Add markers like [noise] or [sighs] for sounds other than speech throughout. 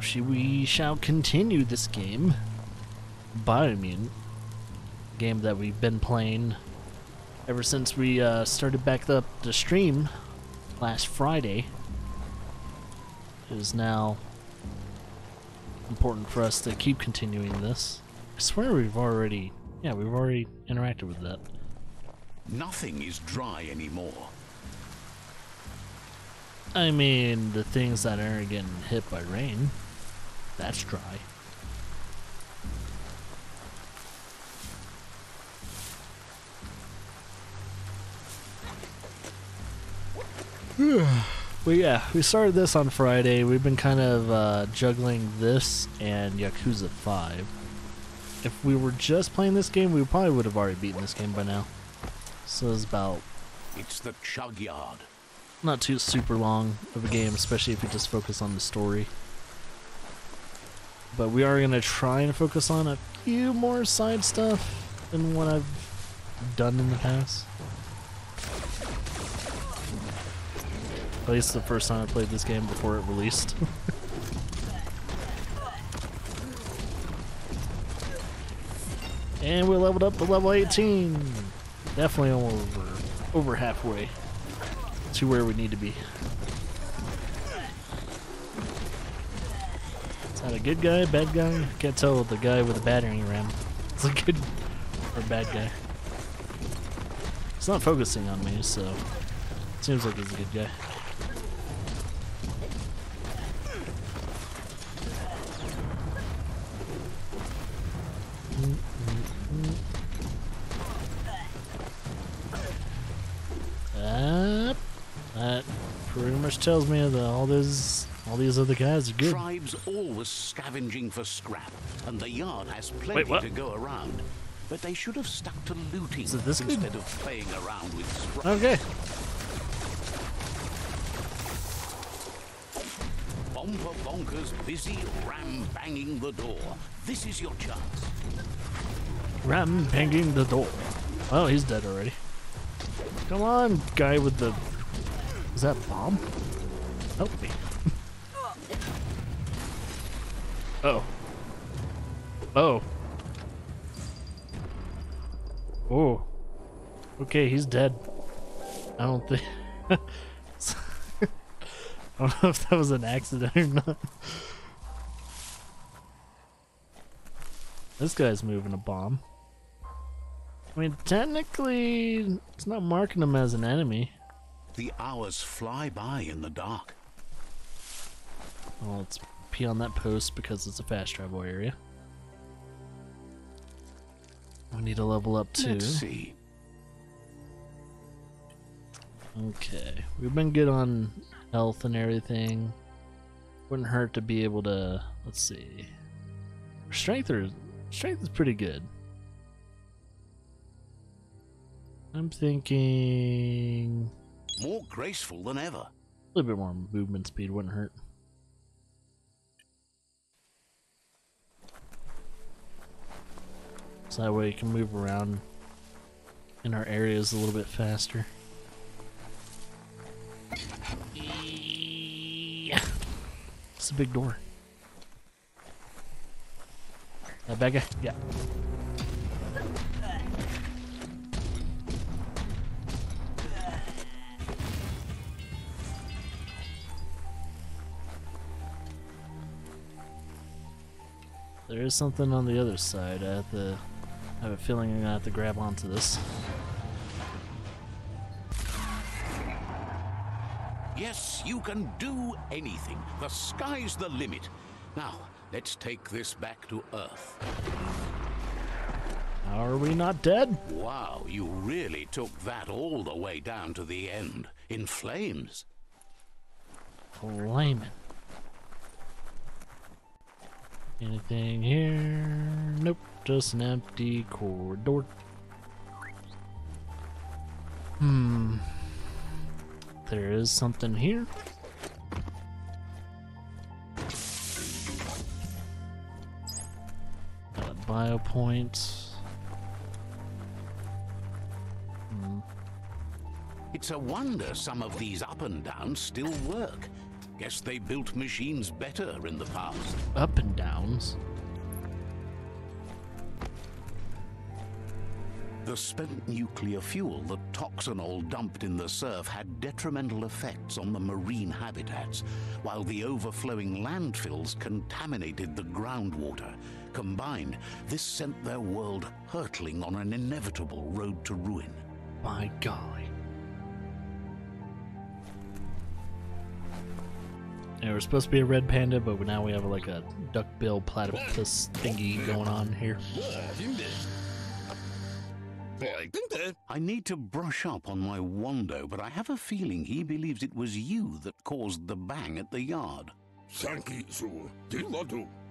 she, we shall continue this game. Biomutant. Game that we've been playing ever since we uh, started back up the stream last Friday. It is now important for us to keep continuing this. I swear we've already, yeah, we've already interacted with that. Nothing is dry anymore. I mean, the things that aren't getting hit by rain, that's dry. [sighs] Well, yeah, we started this on Friday. We've been kind of uh, juggling this and Yakuza 5. If we were just playing this game, we probably would have already beaten this game by now. So it's about It's the chug yard. not too super long of a game, especially if you just focus on the story. But we are going to try and focus on a few more side stuff than what I've done in the past. At least the first time I played this game before it released. [laughs] and we leveled up to level 18. Definitely over over halfway to where we need to be. Is that a good guy, bad guy? Can't tell the guy with the battering ram. It's a good or bad guy. He's not focusing on me, so seems like he's a good guy. That, that pretty much tells me that all this, all these other guys are good. Tribes always scavenging for scrap, and the yard has plenty what? to go around. But they should have stuck to looting Is it this good? instead of playing around with scrap. Okay. Bomber bonkers busy ram banging the door. This is your chance. Ram banging the door. Oh, he's dead already. Come on, guy with the. Is that bomb? Help me. Oh. Oh. Oh. Okay, he's dead. I don't think. [laughs] I don't know if that was an accident or not. This guy's moving a bomb. I mean, technically, it's not marking him as an enemy. The hours fly by in the dark. Well, let's pee on that post because it's a fast travel area. We need to level up too. Let's see. Okay, we've been good on health and everything. Wouldn't hurt to be able to. Let's see. Strength or strength is pretty good. I'm thinking More graceful than ever. a little bit more movement speed wouldn't hurt. So that way you can move around in our areas a little bit faster. Yeah. It's a big door. That bad guy? Yeah. There is something on the other side. at to I have a feeling I'm gonna have to grab onto this. Yes, you can do anything. The sky's the limit. Now, let's take this back to Earth. Are we not dead? Wow, you really took that all the way down to the end. In flames. Flaming. Anything here? Nope, just an empty corridor. Hmm. There is something here. Got a bio point. It's a wonder some of these up and downs still work. Guess they built machines better in the past. Up and downs. The spent nuclear fuel that Toxanol dumped in the surf had detrimental effects on the marine habitats, while the overflowing landfills contaminated the groundwater. Combined, this sent their world hurtling on an inevitable road to ruin. My golly. Yeah, we're supposed to be a red panda, but now we have like a duckbill platypus thingy going on here. I need to brush up on my Wando, but I have a feeling he believes it was you that caused the bang at the yard. Thank you, Sue.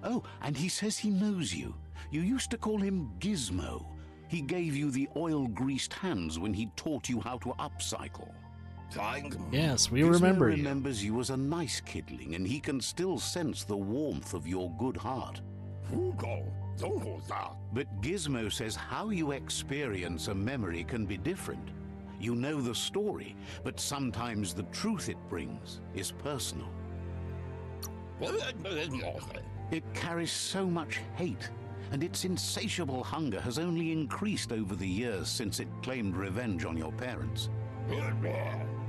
Oh, and he says he knows you. You used to call him Gizmo. He gave you the oil-greased hands when he taught you how to upcycle. Yes, we Gizmo remember you. remembers you as a nice kidling, and he can still sense the warmth of your good heart. But Gizmo says how you experience a memory can be different. You know the story, but sometimes the truth it brings is personal. It carries so much hate, and its insatiable hunger has only increased over the years since it claimed revenge on your parents.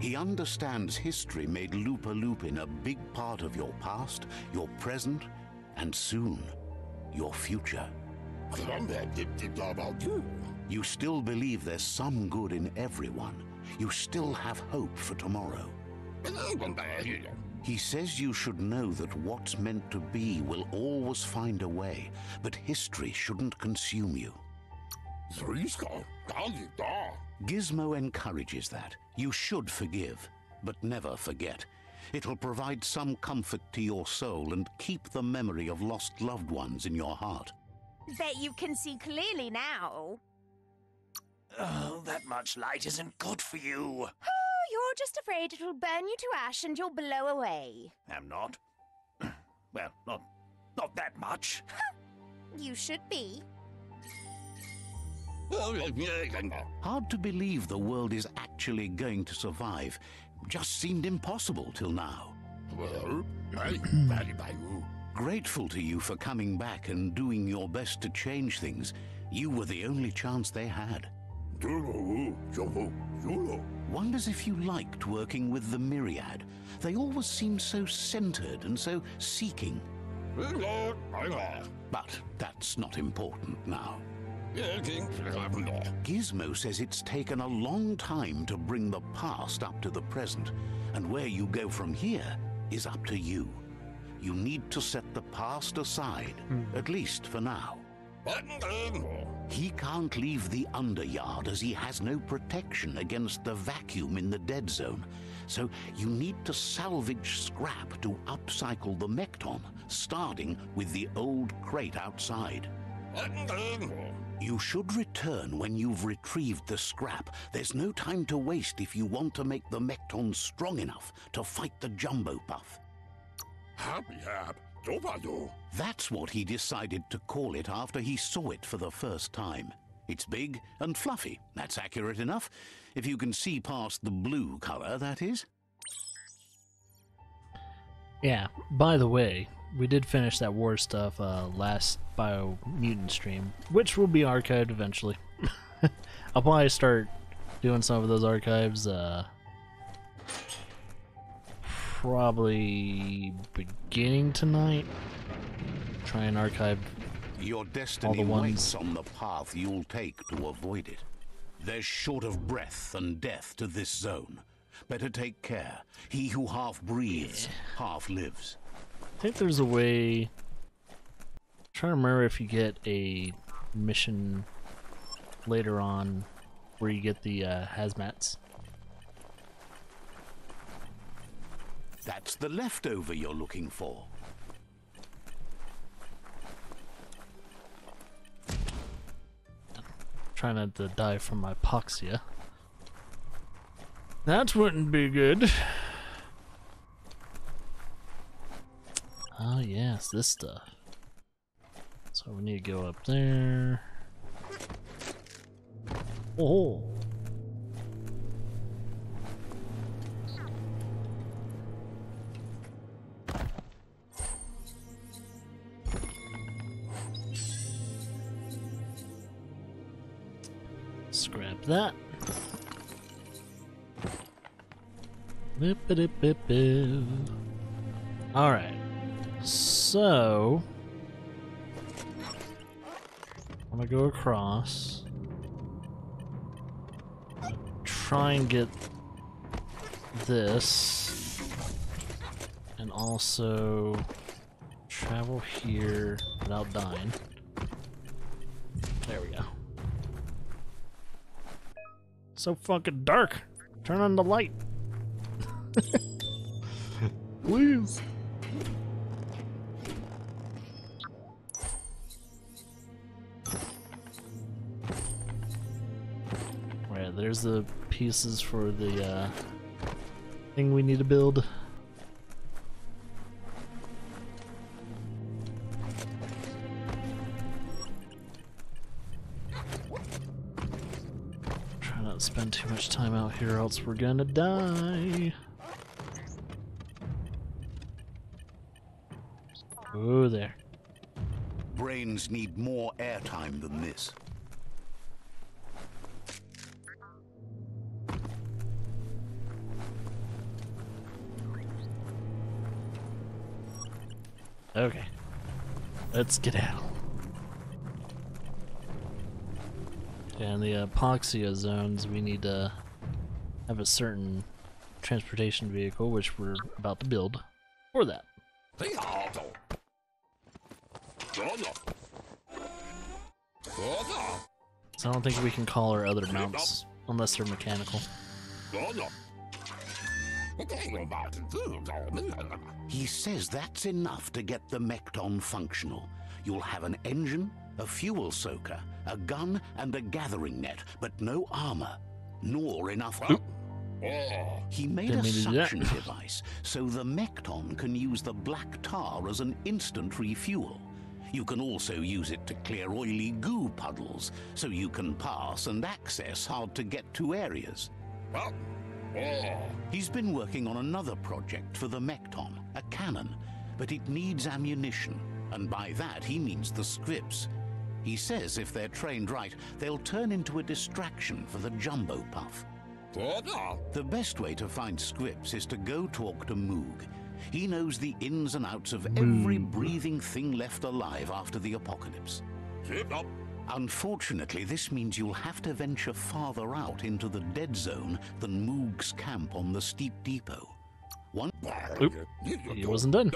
He understands history made Lupa Lupin a big part of your past, your present, and soon, your future. You still believe there's some good in everyone. You still have hope for tomorrow. He says you should know that what's meant to be will always find a way, but history shouldn't consume you. Gizmo encourages that. You should forgive, but never forget. It'll provide some comfort to your soul and keep the memory of lost loved ones in your heart. Bet you can see clearly now. Oh, that much light isn't good for you. Oh, you're just afraid it'll burn you to ash and you'll blow away. I'm not. [clears throat] well, not not that much. [laughs] You should be. Hard to believe the world is actually going to survive. Just seemed impossible till now. Well, i'm [clears throat] grateful to you for coming back and doing your best to change things. You were the only chance they had. Wonders if you liked working with the Myriad. They always seemed so centered and so seeking. But that's not important now. Gizmo says it's taken a long time to bring the past up to the present, and where you go from here is up to you. You need to set the past aside, hmm. at least for now. He can't leave the underyard as he has no protection against the vacuum in the dead zone. So you need to salvage scrap to upcycle the Mekton, starting with the old crate outside. You should return when you've retrieved the scrap. There's no time to waste if you want to make the Mekton strong enough to fight the Jumbo Puff. That's what he decided to call it after he saw it for the first time. It's big and fluffy. That's accurate enough. If you can see past the blue color, that is. Yeah, by the way, we did finish that war stuff uh, last Biomutant stream, which will be archived eventually. [laughs] I'll probably start doing some of those archives uh, probably beginning tonight. Try and archive. Your destiny ones- waits on the path you'll take to avoid it. There's short of breath and death to this zone. Better take care. He who half breathes, half lives. I think there's a way. trying to remember if you get a mission later on where you get the uh, hazmats. That's the leftover you're looking for. Trying not to die from hypoxia. That wouldn't be good. Ah, oh, yes, this stuff. So we need to go up there. Oh! Scrap that. Alright. So I'm gonna go across. Try and get this, and also travel here without dying. There we go. So fucking dark. Turn on the light. [laughs] The pieces for the uh, thing we need to build. Try not to spend too much time out here, else we're gonna die. Oh, there. Brains need more airtime than this. Okay. Let's get out. And the hypoxia zones, we need to have a certain transportation vehicle, which we're about to build for that. So I don't think we can call our other mounts unless they're mechanical. He says that's enough to get the Mekton functional. You'll have an engine, a fuel soaker, a gun, and a gathering net, but no armor, nor enough. Oh. He made Didn't a mean to do that. suction [laughs] device so the Mekton can use the black tar as an instant refuel. You can also use it to clear oily goo puddles, so you can pass and access hard to get to areas. He's been working on another project for the Mekton, a cannon, but it needs ammunition, and by that he means the scripts. He says if they're trained right, they'll turn into a distraction for the Jumbo Puff. The best way to find scripts is to go talk to Moog. He knows the ins and outs of every breathing thing left alive after the apocalypse. Unfortunately, this means you'll have to venture farther out into the dead zone than Moog's camp on the steep depot. One Oop. He wasn't done.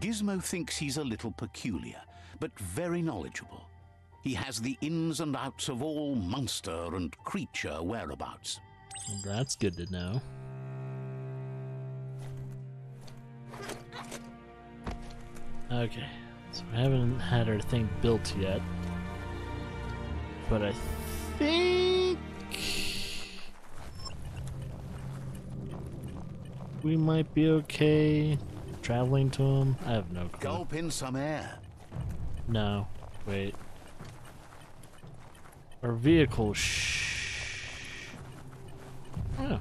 Gizmo thinks he's a little peculiar, but very knowledgeable. He has the ins and outs of all monster and creature whereabouts. That's good to know. Okay, so we haven't had our thing built yet. But I think we might be okay traveling to him. I have no clue. Gulp in some air. No, wait. Our vehicle. Shh. Oh.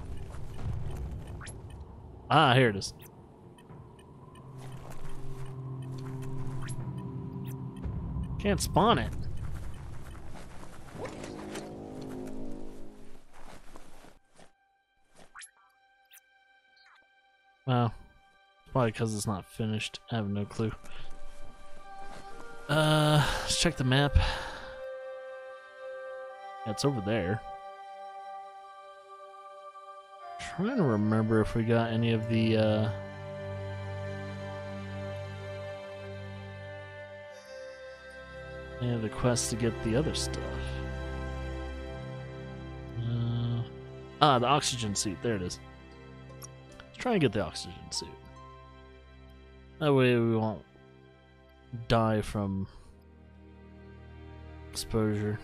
Ah, here it is. Can't spawn it. Well, probably because it's not finished. I have no clue. Uh, let's check the map. Yeah, it's over there. Trying to remember if we got any of the uh any of the quests to get the other stuff. Uh, ah, the oxygen suit. There it is. Try and get the oxygen suit. That way we won't die from exposure.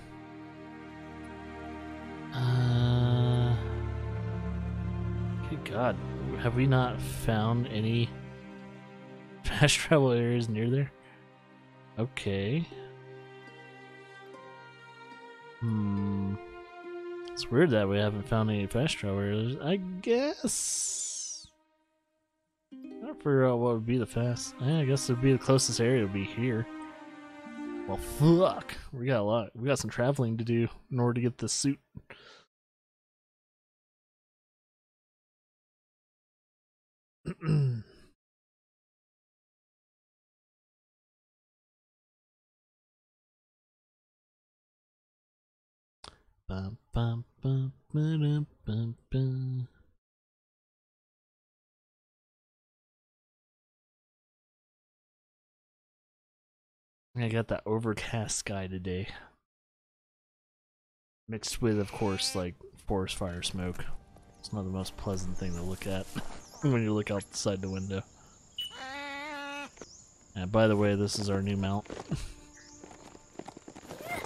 Uh, good God, have we not found any [laughs] fast travel areas near there? Okay. Hmm. It's weird that we haven't found any fast travel areas. I guess. Figure out what would be the fast. Yeah, I guess it'd be the closest area would be here. Well, fuck. We got a lot. We got some traveling to do in order to get this suit. [clears throat] Bum, bum, bum, ba-dum, bum, bum. I got that overcast sky today. Mixed with, of course, like forest fire smoke. It's not the most pleasant thing to look at [laughs] when you look outside the window. And by the way, this is our new mount. [laughs]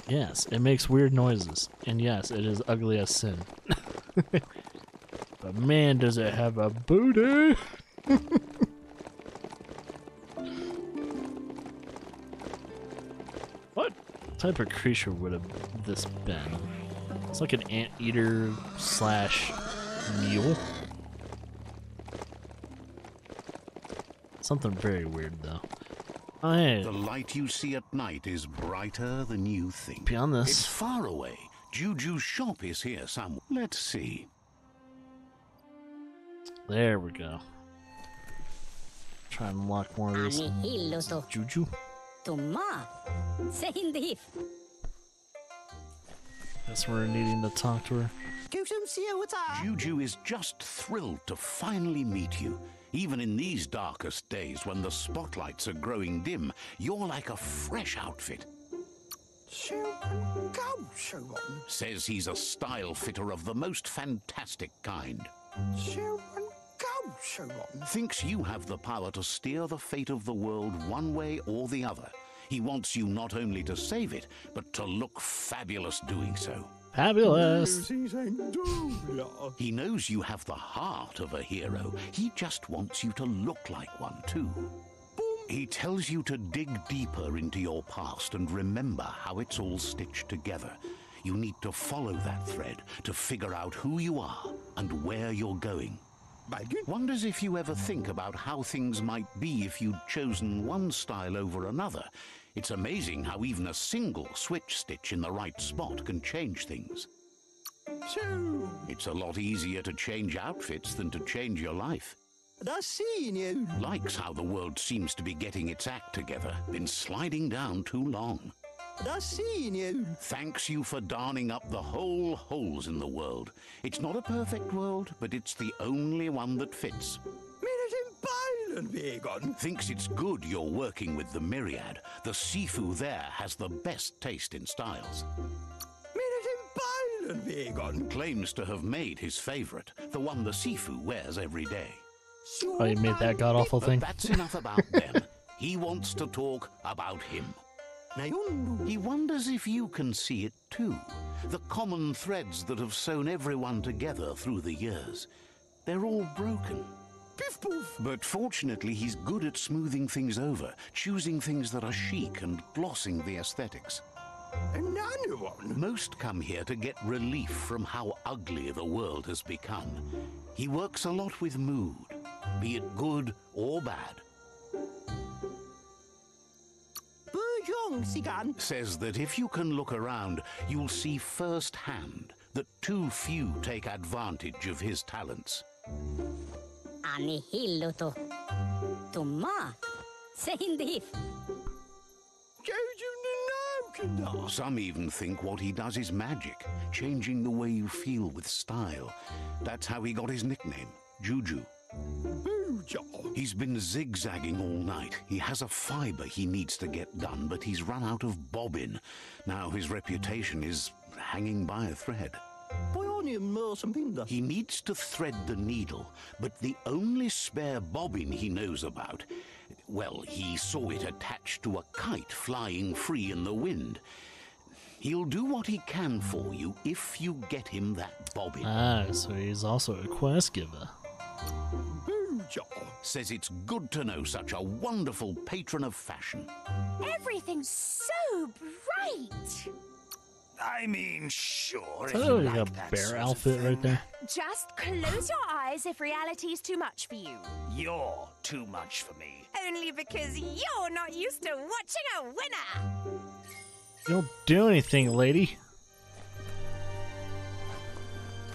yes, it makes weird noises. And yes, it is ugly as sin. [laughs] but man, does it have a booty! Type of creature would have this been? It's like an anteater slash mule. Something very weird though. Oh, hey, The light you see at night is brighter than you think. beyond this. It's far away. Juju's shop is here somewhere. Let's see. there we go. Try and unlock more of this Anihilo to juju. tuma. Seindif. Guess we're needing to talk to her. Juju is just thrilled to finally meet you. Even in these darkest days when the spotlights are growing dim, you're like a fresh outfit. Says he's a style fitter of the most fantastic kind. Thinks you have the power to steer the fate of the world one way or the other. He wants you not only to save it, but to look fabulous doing so. Fabulous. He knows you have the heart of a hero. He just wants you to look like one, too. He tells you to dig deeper into your past and remember how it's all stitched together. You need to follow that thread to figure out who you are and where you're going. Wonders if you ever think about how things might be if you'd chosen one style over another. It's amazing how even a single switch stitch in the right spot can change things. So, It's a lot easier to change outfits than to change your life. Likes how the world seems to be getting its act together. Been sliding down too long. Thanks you for darning up the whole holes in the world. It's not a perfect world, but it's the only one that fits. Thinks it's good you're working with the Myriad. The Sifu there has the best taste in styles. Claims to have made his favorite, the one the Sifu wears every day. Oh, you made that god awful But thing. that's enough about them. He wants to talk about him. He wonders if you can see it too. The common threads that have sewn everyone together through the years. They're all broken. But fortunately, he's good at smoothing things over, choosing things that are chic and glossing the aesthetics. Most come here to get relief from how ugly the world has become. He works a lot with mood, be it good or bad. Says that if you can look around, you'll see firsthand that too few take advantage of his talents. Anihilo to tuma. Seindif. Some even think what he does is magic, changing the way you feel with style. That's how he got his nickname, Juju. He's been zigzagging all night. He has a fiber he needs to get done, but he's run out of bobbin. Now his reputation is hanging by a thread. He needs to thread the needle, but the only spare bobbin he knows about, well, he saw it attached to a kite flying free in the wind. He'll do what he can for you if you get him that bobbin. Ah, so he's also a quest giver. Says it's good to know such a wonderful patron of fashion. Everything's so bright. I mean, sure. Is if that you like a that bear sort of outfit right there? Just close your eyes if reality's too much for you. You're too much for me. Only because you're not used to watching a winner. You don't do anything, lady.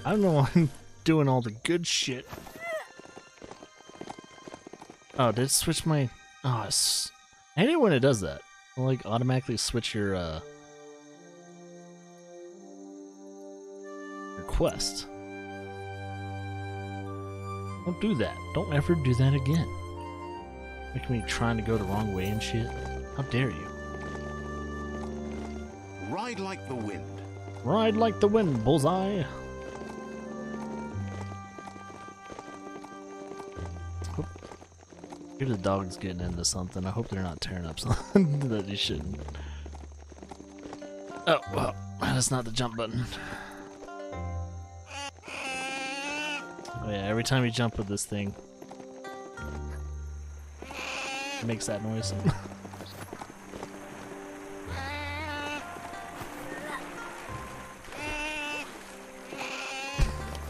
I'm the [laughs] one doing all the good shit. Oh, did it switch my... Oh, it's... I hate it when it does that. It'll, like, automatically switch your, uh... Your quest. Don't do that. Don't ever do that again. Making me trying to go the wrong way and shit. How dare you? Ride like the wind. Ride like the wind, bullseye. Maybe the dog's getting into something. I hope they're not tearing up something [laughs] that they shouldn't. Oh, well, that's not the jump button. Oh yeah, every time you jump with this thing, it makes that noise. [laughs]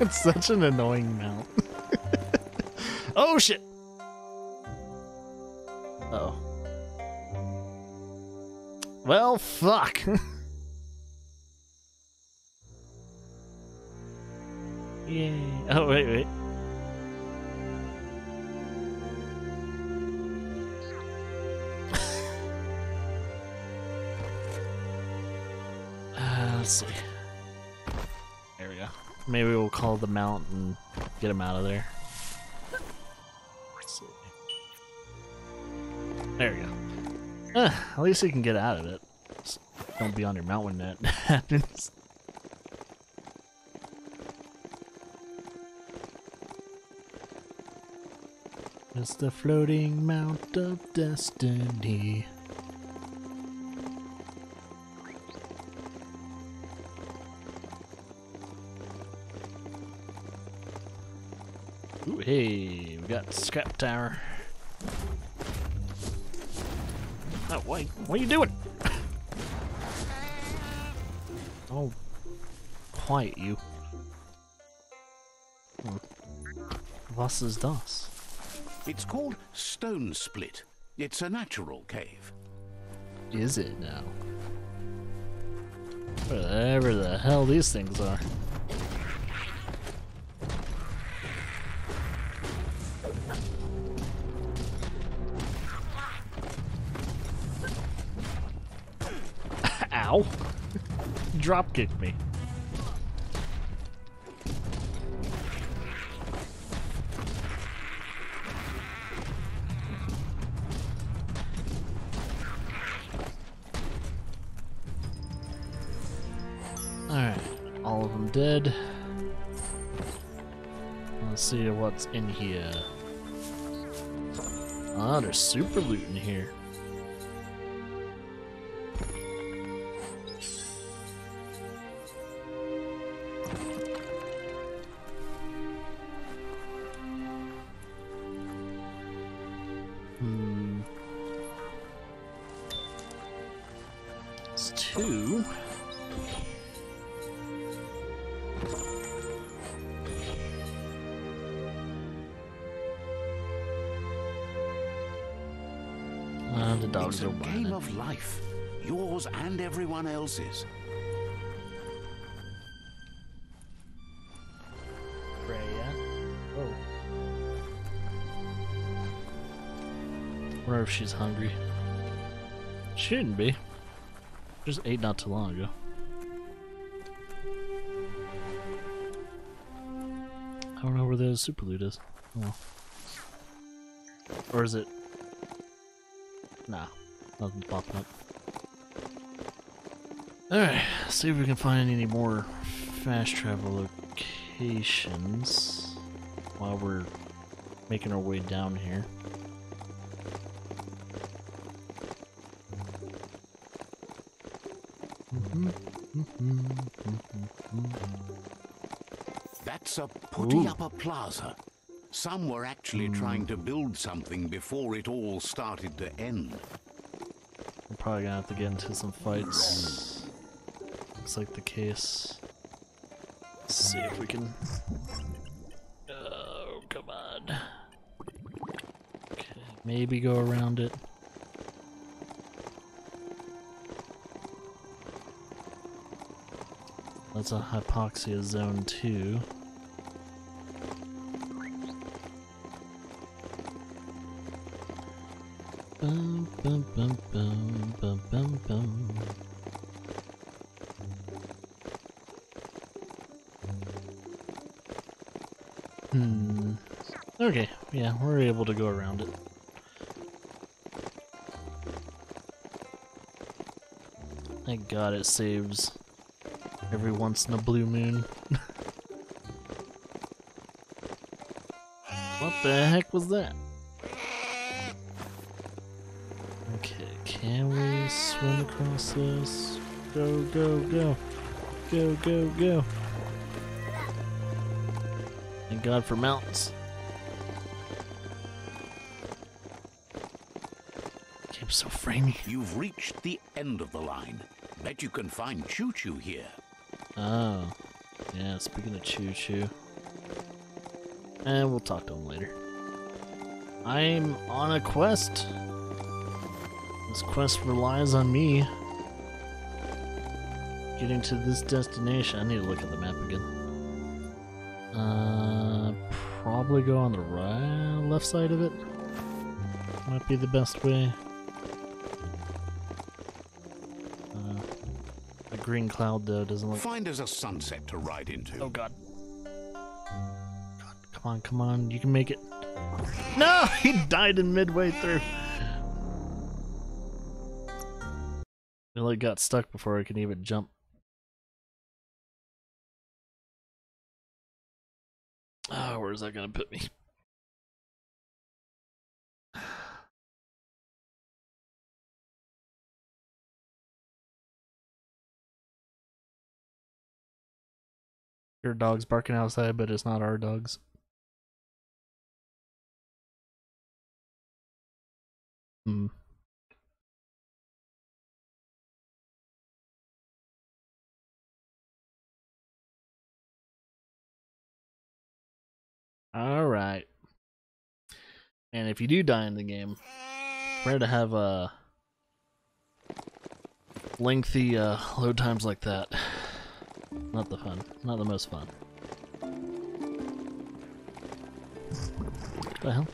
it's such an annoying mount. [laughs] oh shit! Mount and get him out of there. There we go. Uh, at least he can get out of it. Just don't be on your mount when that [laughs] happens. It's the floating mount of destiny. Hey, we got scrap tower. Oh, wait, what are you doing? [laughs] Oh, quiet you. Hmm. Was ist das? It's called Stone Split. It's a natural cave. Is it now? Whatever the hell these things are. Drop kicked me. Alright, all of them dead. Let's see what's in here. Ah, there's super loot in here. And everyone else's. Freya. Oh. Wonder if she's hungry. Shouldn't be. Just ate not too long ago. I don't know where the super loot is. Oh. Or is it? Nah, nothing's popping up. Alright, see if we can find any more fast travel locations while we're making our way down here. That's a. Upper Plaza. Some were actually hmm. trying to build something before it all started to end. We're probably gonna have to get into some fights looks like the case. Let's see if we can... Oh, come on. Okay, maybe go around it. That's a hypoxia zone 2. Yeah, we're able to go around it. Thank God it saves every once in a blue moon. [laughs] what the heck was that? Okay, can we swim across this? Go, go, go. Go, go, go. Thank God for mountains. So framey. You've reached the end of the line. Bet you can find Choo Choo here. Oh. Yeah, speaking of Choo Choo. And we'll talk to him later. I'm on a quest. This quest relies on me getting to this destination. I need to look at the map again. Uh, probably go on the right, left side of it. Might be the best way. Green cloud though doesn't look. Find us a sunset to ride into. Oh god. God, come on, come on, you can make it. No, [laughs] he died in midway through. Nearly got stuck before I could even jump. Ah, oh, where's that gonna put me? Your dog's barking outside, but it's not our dogs. Hmm. All right. And if you do die in the game, prepare to have uh, lengthy uh, load times like that. Not the fun. Not the most fun. What the hell?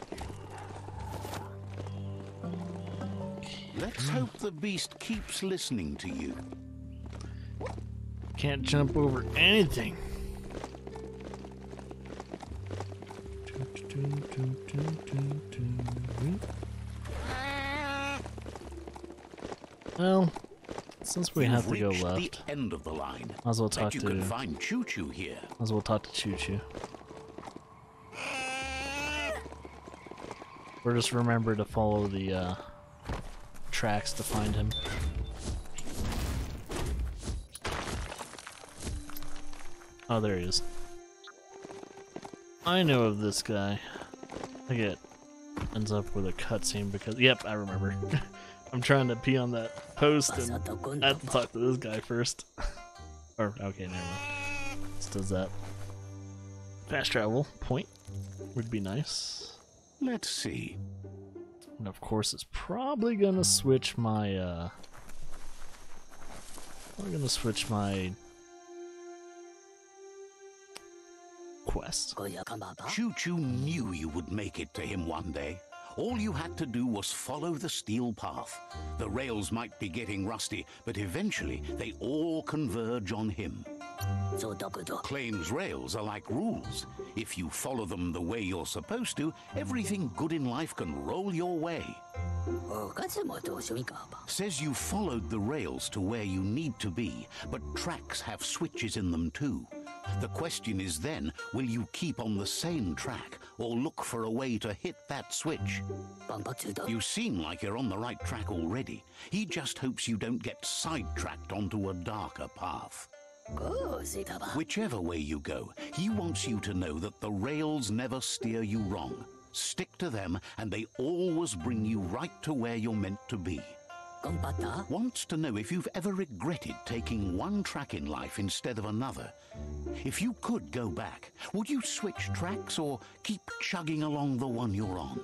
Let's hope the beast keeps listening to you. Can't jump over anything. Well, since we You've have to go left, the end of the line. might as well talk you to can might find Choo Choo here. as well talk to Choo Choo. Or just remember to follow the uh, tracks to find him. Oh, there he is. I know of this guy. I think it ends up with a cutscene because. Yep, I remember. [laughs] I'm trying to pee on that post and I have to talk to this guy first. [laughs] or, okay, never mind. This does that. Fast travel point would be nice. Let's see. And of course, it's probably gonna switch my, uh. I'm gonna switch my. quest. Choo Choo knew you would make it to him one day. All you had to do was follow the steel path. The rails might be getting rusty, but eventually they all converge on him. Claims rails are like rules. If you follow them the way you're supposed to, everything good in life can roll your way. Says you followed the rails to where you need to be, but tracks have switches in them too. The question is then, will you keep on the same track or look for a way to hit that switch? You seem like you're on the right track already. He just hopes you don't get sidetracked onto a darker path. Whichever way you go, he wants you to know that the rails never steer you wrong. Stick to them, and they always bring you right to where you're meant to be. Wants to know if you've ever regretted taking one track in life instead of another. If you could go back, would you switch tracks or keep chugging along the one you're on?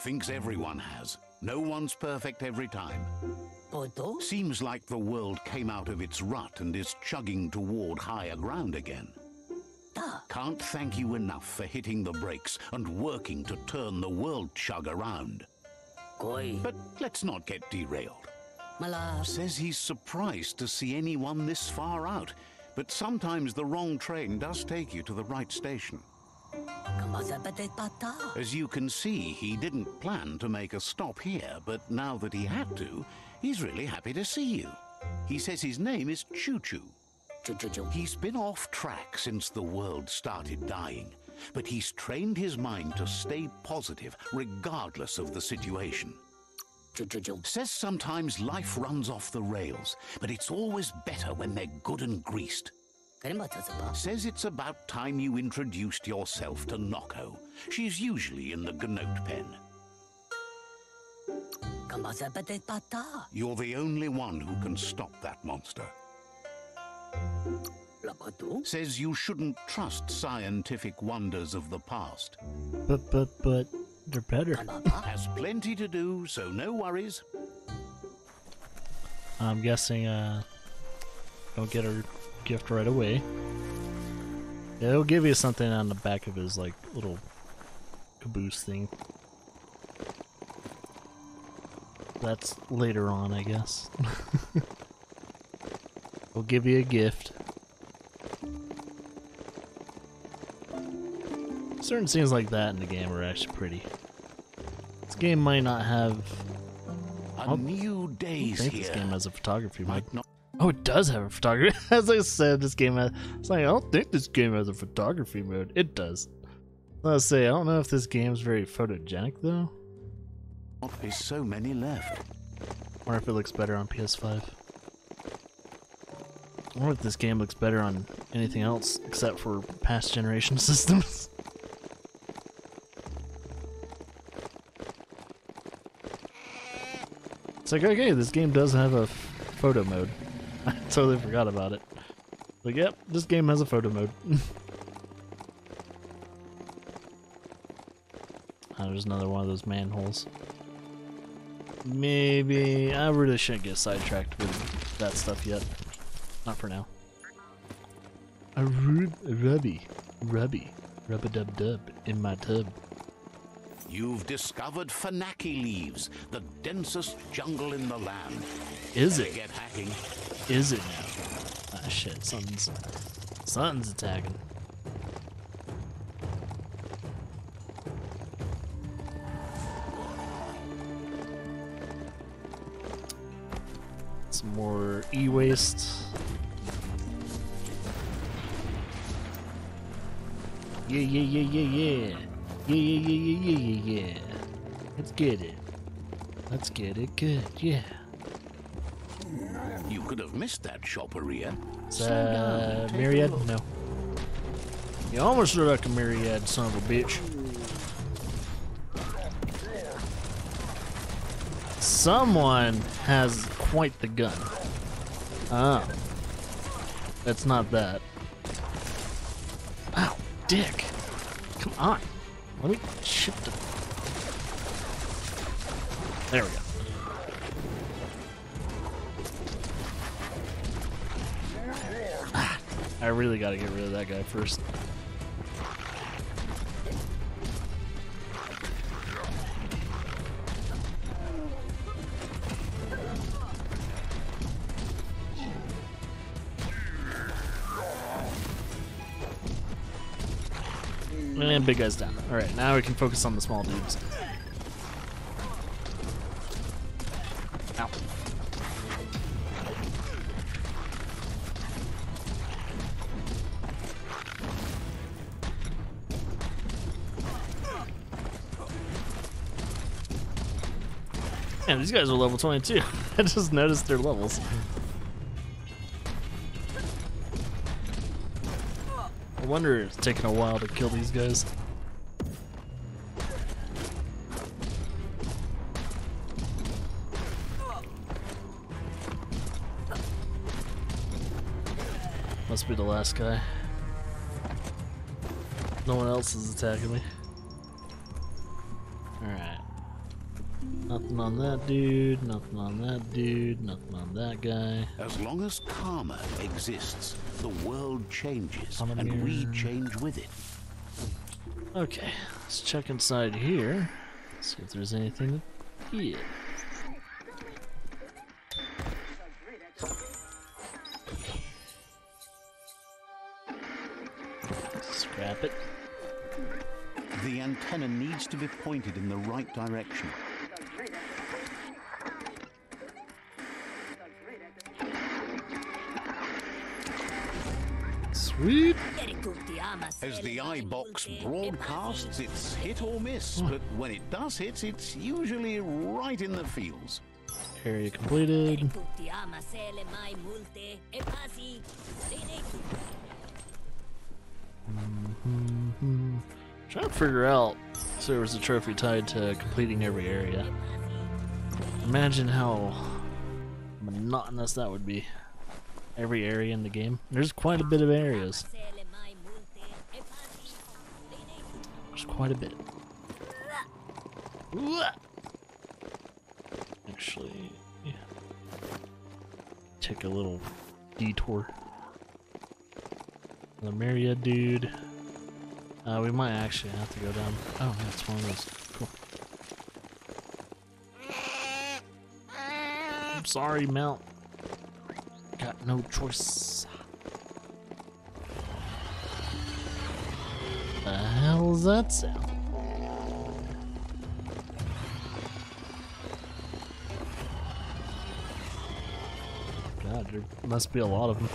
Thinks everyone has. No one's perfect every time. Seems like the world came out of its rut and is chugging toward higher ground again. Can't thank you enough for hitting the brakes and working to turn the world chug around. Koi. But let's not get derailed. Mala. Says he's surprised to see anyone this far out, but sometimes the wrong train does take you to the right station. Kamasa pate pata. As you can see, he didn't plan to make a stop here, but now that he had to, he's really happy to see you. He says his name is Choo Choo. Chu chu chu. He's been off track since the world started dying, but he's trained his mind to stay positive regardless of the situation. Says sometimes life runs off the rails, but it's always better when they're good and greased. Says it's about time you introduced yourself to Noko. She's usually in the Gnoat pen. You're the only one who can stop that monster. Lakotu. Says you shouldn't trust scientific wonders of the past. But but but they're better. Kamapa. Has plenty to do, so no worries. I'm guessing uh don't get her gift right away. Yeah, he'll give you something on the back of his like little caboose thing. That's later on, I guess. [laughs] he'll give you a gift. Certain scenes like that in the game are actually pretty. This game might not have. A new I day's think here. this game has a photography mode. Might not Oh, it does have a photography. [laughs] As I said, this game has. It's like I don't think this game has a photography mode. It does. Let's say I don't know if this game's very photogenic though, be so many left. or if it looks better on PS5. Wonder if this game looks better on anything else except for past generation [laughs] systems. It's like okay, this game does have a photo mode. [laughs] I totally forgot about it. Like, yep, this game has a photo mode. [laughs] oh, there's another one of those manholes. Maybe I really shouldn't get sidetracked with that stuff yet. Not for now. A rub, rubby, rubby, rub a dub dub in my tub. You've discovered Fanaki leaves, the densest jungle in the land. Is Better it? Get hacking. Is it now? Ah shit, something's something's attacking. Some more e-waste. Yeah, yeah, yeah, yeah, yeah. Yeah, yeah, yeah, yeah, yeah, yeah, yeah. Let's get it. Let's get it good, yeah. You could have missed that shopperia. Is Slow down, uh, that take a Myriad? No. You almost look like a Myriad, son of a bitch. Someone has quite the gun. Oh. That's not that. Ow, dick. Come on. Let me shift it. There we go. Ah, I really gotta get rid of that guy first. Big guy's down. Alright, now we can focus on the small dudes. Ow. Man, these guys are level 22. [laughs] I just noticed their levels. I wonder it's taking a while to kill these guys. Must be the last guy. No one else is attacking me. Alright. Nothing on that dude, nothing on that dude, nothing on that guy. As long as karma exists, the world changes, and we change with it. Okay, let's check inside here. See if there's anything here. Antenna needs to be pointed in the right direction. Sweet. As the eye box broadcasts, it's hit or miss, hmm. but when it does hit, it's usually right in the fields. Area completed. Tutti ama sele mai multe pasi. Ride Trying to figure out if there was a trophy tied to completing every area. Imagine how monotonous that would be. Every area in the game. There's quite a bit of areas. There's quite a bit. Actually, yeah. take a little detour. The Myriad dude. Uh, we might actually have to go down. Oh, yeah, it's one of those. Cool. I'm sorry, Mount. Got no choice. The hell is that sound? God, there must be a lot of them.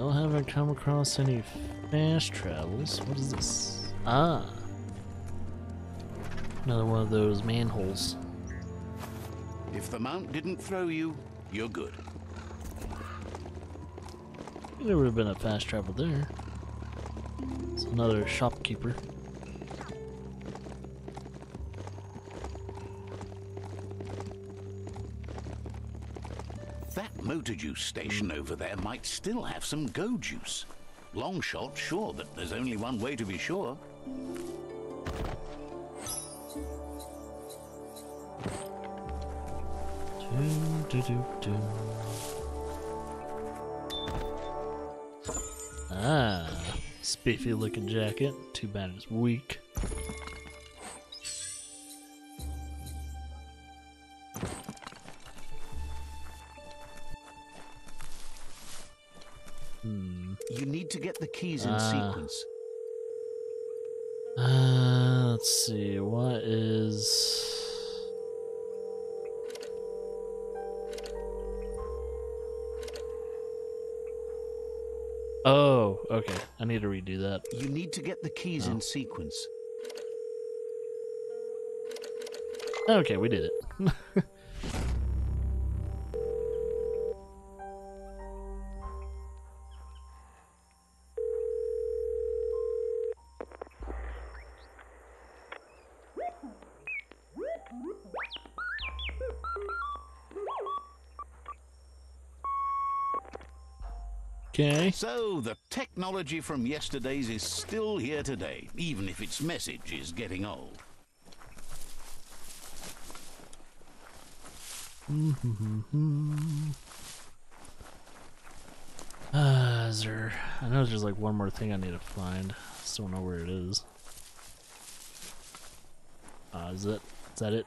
Still haven't come across any fast travels. What is this? Ah. Another one of those manholes. If the mount didn't throw you, you're good. There would have been a fast travel there. It's another shopkeeper. That juice station over there might still have some go juice. Long shot, sure, but there's only one way to be sure. Ah, spiffy looking jacket. Too bad it's weak. Need to redo that. You need to get the keys in oh. sequence. Okay, we did it. [laughs] Okay. So, the technology from yesterday's is still here today, even if its message is getting old. Uh, [laughs] is there? I know there's like one more thing I need to find. I Still don't know where it is. Uh, is it? Is that it?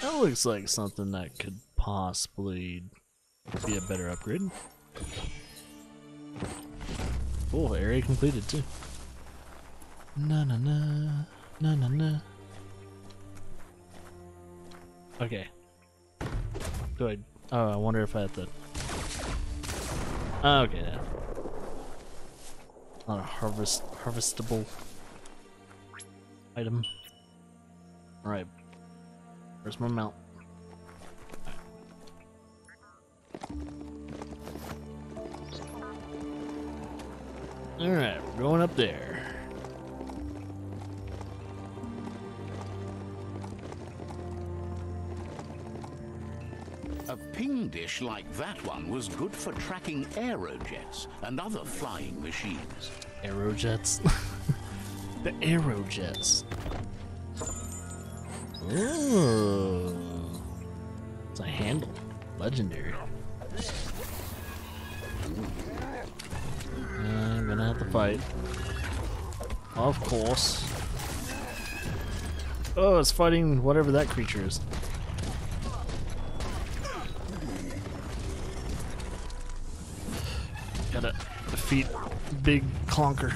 That looks like something that could possibly be a better upgrade. Cool, area completed too. Na na na na na na. Okay. Do I? Oh, I wonder if I have to. Oh, ah, okay. yeah. Not a harvest harvestable item. All right. Where's my mount? All right, we're going up there. A ping dish like that one was good for tracking aerojets and other flying machines. Aerojets. [laughs] the Aerojets. Ooh. It's a handle. Legendary. Fight. Of course. Oh, it's fighting whatever that creature is. Gotta defeat Big Clonker.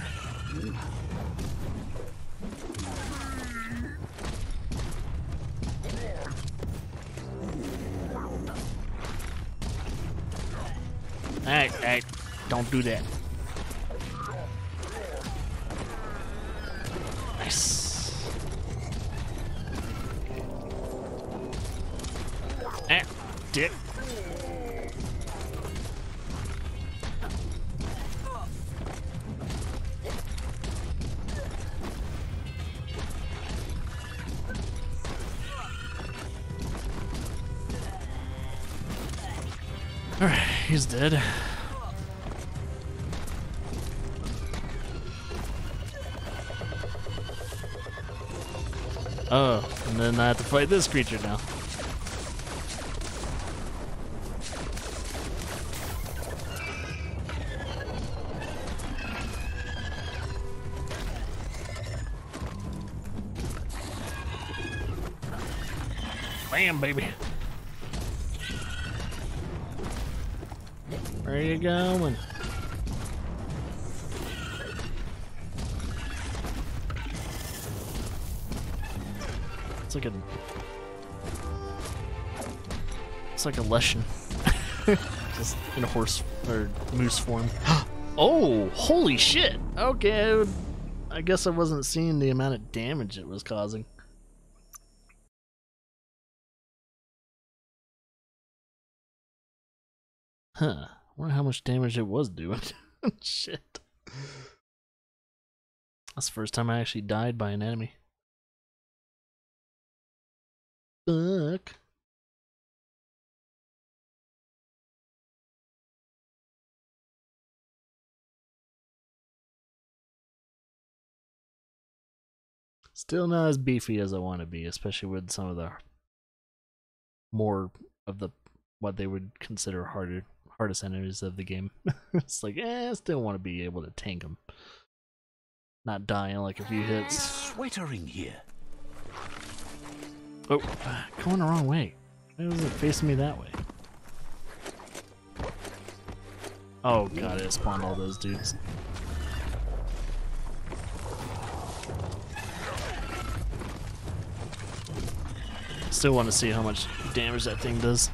Hey, hey, don't do that. Oh, and then I have to fight this creature now. Bam, baby. Where you going? It's like a. It's like a lesson. [laughs] Just in a horse or moose form. [gasps] oh, holy shit! Okay, I guess I wasn't seeing the amount of damage it was causing. Huh. Wonder how much damage it was doing. [laughs] Shit. That's the first time I actually died by an enemy. Fuck. Still not as beefy as I want to be, especially with some of the more of the what they would consider harder enemies of the game. [laughs] it's like, eh, I still want to be able to tank them. Not dying like a few hits. Sweatering here. Oh, [sighs] going the wrong way. Why was it facing me that way? Oh god, it spawned all those dudes. Still want to see how much damage that thing does.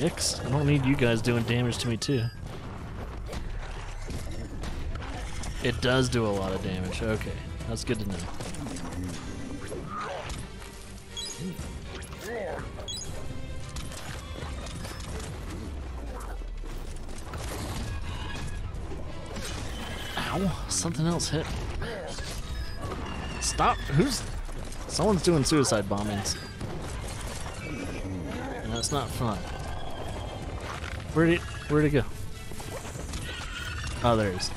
Dicks, I don't need you guys doing damage to me too. It does do a lot of damage. Okay, that's good to know. Ow, something else hit. Stop, who's... Someone's doing suicide bombings. And that's not fun. Where'd it, where'd it go? Oh, there it is.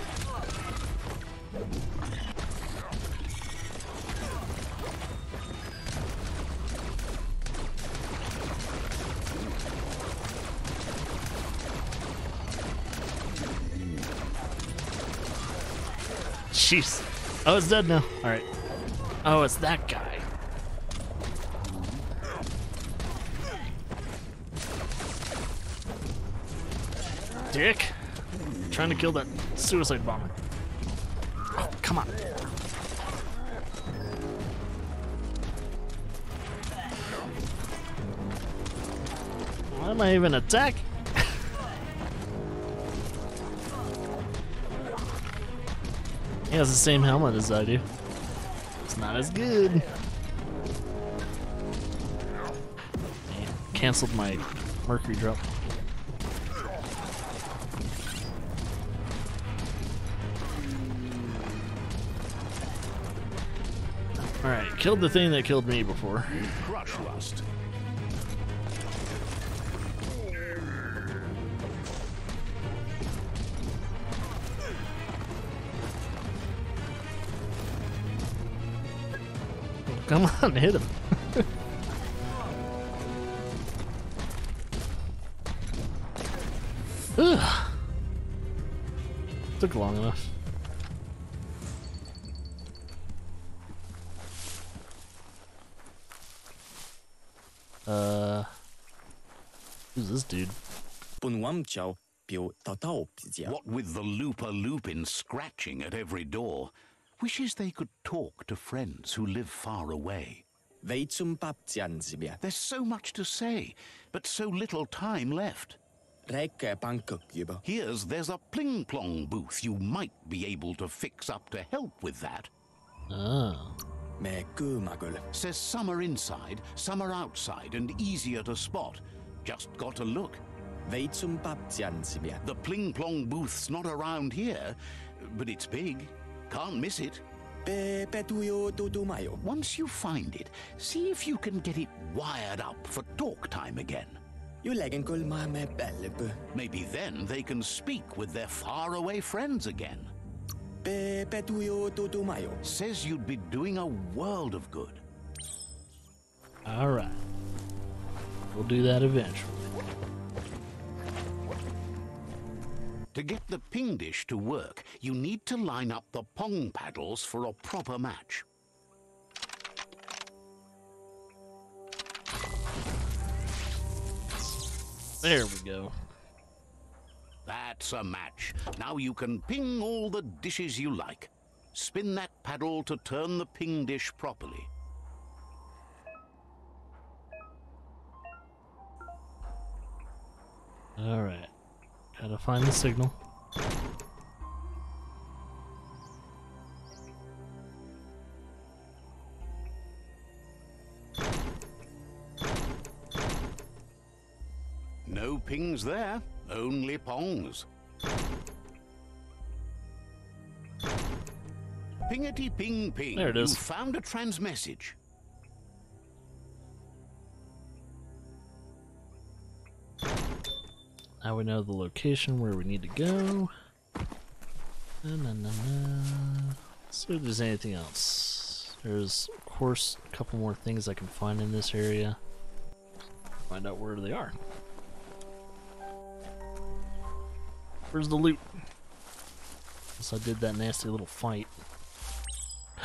Jeez. Oh, it's dead now. Alright. Oh, it's that guy. Dick. Trying to kill that suicide bomber. Oh, come on. Why am I even attacking? [laughs] He has the same helmet as I do. It's not as good. Canceled my mercury drop. Killed the thing that killed me before. Crush rust. Come on, hit him. What with the looper-loopin scratching at every door, wishes they could talk to friends who live far away. There's so much to say, but so little time left. Here's there's a pling plong booth you might be able to fix up to help with that. Oh. Says some are inside, some are outside, and easier to spot. Just got to look. They The Pling Plong booth's not around here, but it's big. Can't miss it. Once you find it, see if you can get it wired up for talk time again. Maybe then they can speak with their faraway friends again. Says you'd be doing a world of good. Alright. We'll do that eventually. To get the ping dish to work, you need to line up the pong paddles for a proper match. There we go. That's a match. Now you can ping all the dishes you like. Spin that paddle to turn the ping dish properly. Alright. Gotta find the signal. No pings there, only pongs. Pingety ping ping. There it is. You found a transmessage. Now we know the location where we need to go. Na, na, na. See if there's anything else. There's, of course, a couple more things I can find in this area. Find out where they are. Where's the loot? Guess I did that nasty little fight.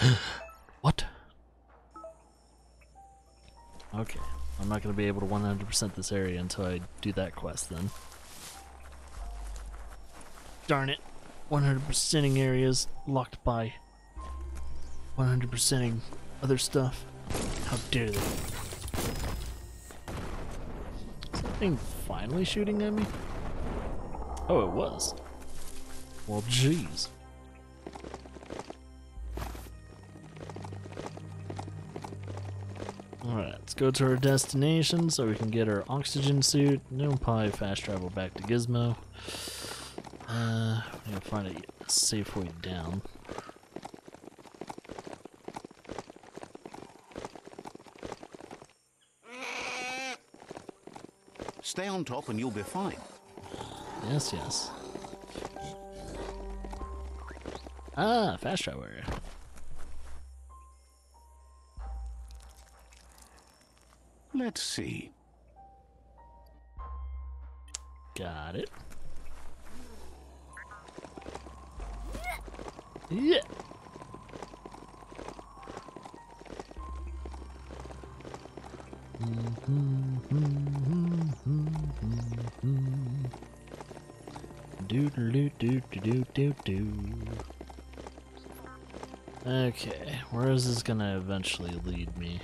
[gasps] what? Okay, I'm not going to be able to 100% this area until I do that quest then. Darn it. 100%ing areas locked by 100%ing other stuff. How dare they? Something finally shooting at me? Oh, it was. Well, jeez. Alright, let's go to our destination so we can get our oxygen suit. Then we'll probably fast travel back to Gizmo. Uh, I'm gonna find a safe way down. Stay on top and you'll be fine. Yes, yes. Ah, fast travel. Let's see. Got it. Yeah. Do do do do do do do. Okay, where is this gonna eventually lead me?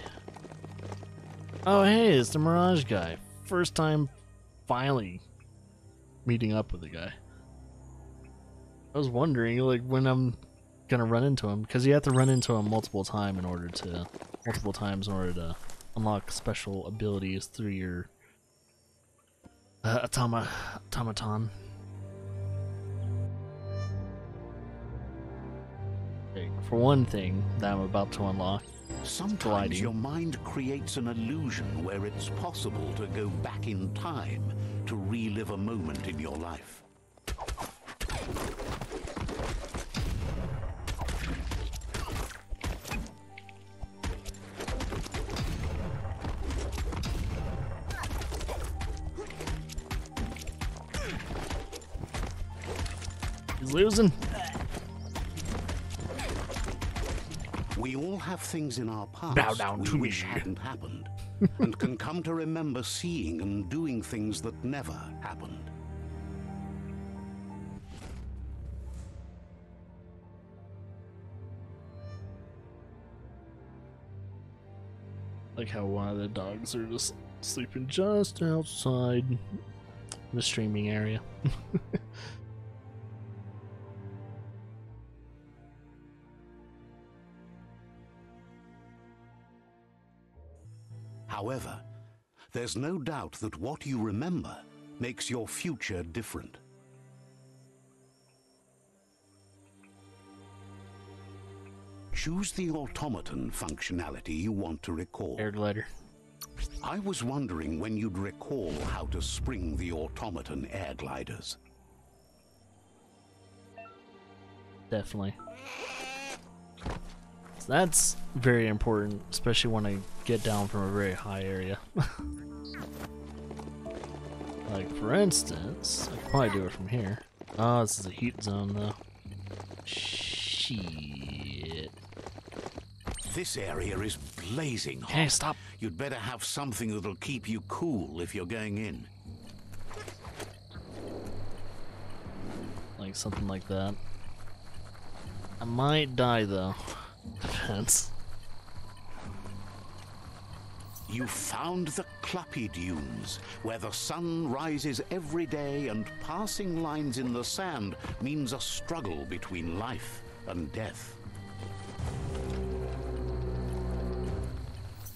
Oh, hey, it's the Mirage guy. First time finally meeting up with the guy. I was wondering, like, when I'm gonna run into him, because you have to run into him multiple time in order to multiple times in order to unlock special abilities through your uh, automa automaton. Okay, For one thing that I'm about to unlock, Sometimes gliding. your mind creates an illusion where it's possible to go back in time to relive a moment in your life. Losing. We all have things in our past Bow down we to wish me. hadn't happened, and can come to remember seeing and doing things that never happened. Like how one of the dogs are just sleeping just outside the streaming area. [laughs] However, there's no doubt that what you remember makes your future different. Choose the automaton functionality you want to recall. Air glider. I was wondering when you'd recall how to spring the automaton air gliders. Definitely. So that's very important, especially when I get down from a very high area. [laughs] like, for instance, I could probably do it from here. Oh, this is a heat zone, though. Shit. This area is blazing hot. Hey, stop. You'd better have something that'll keep you cool if you're going in. Like, something like that. I might die, though. Depends. You found the Cluppy Dunes, where the sun rises every day and passing lines in the sand means a struggle between life and death.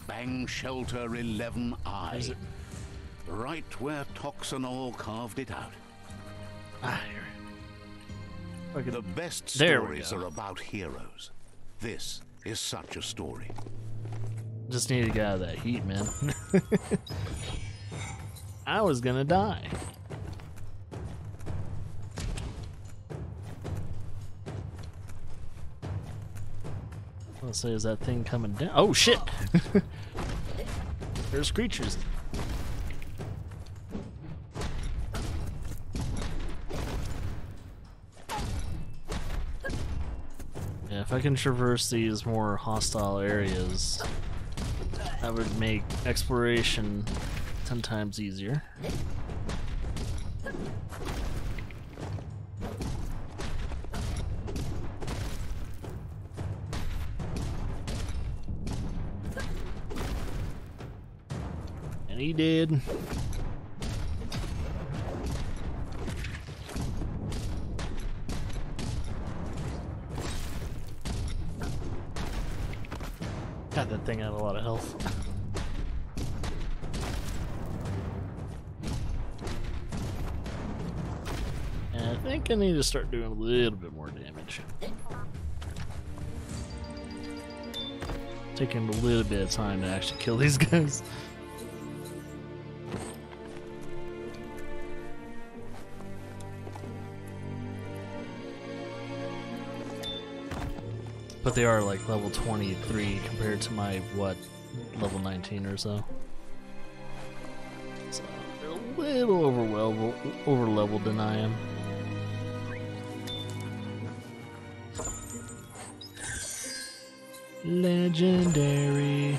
Bang Shelter 11I. Is it- Right where Toxanol carved it out. Ah, The best stories are about heroes. This is such a story. Just need to get out of that heat, man. [laughs] I was gonna die. Let's say, is that thing coming down? Oh shit! [laughs] There's creatures. If I can traverse these more hostile areas, that would make exploration ten times easier. And he did. I need to start doing a little bit more damage. Taking a little bit of time to actually kill these [laughs] guys. But they are like level 23 compared to my, what, level 19 or so. So they're a little over level, over leveled than I am. Legendary.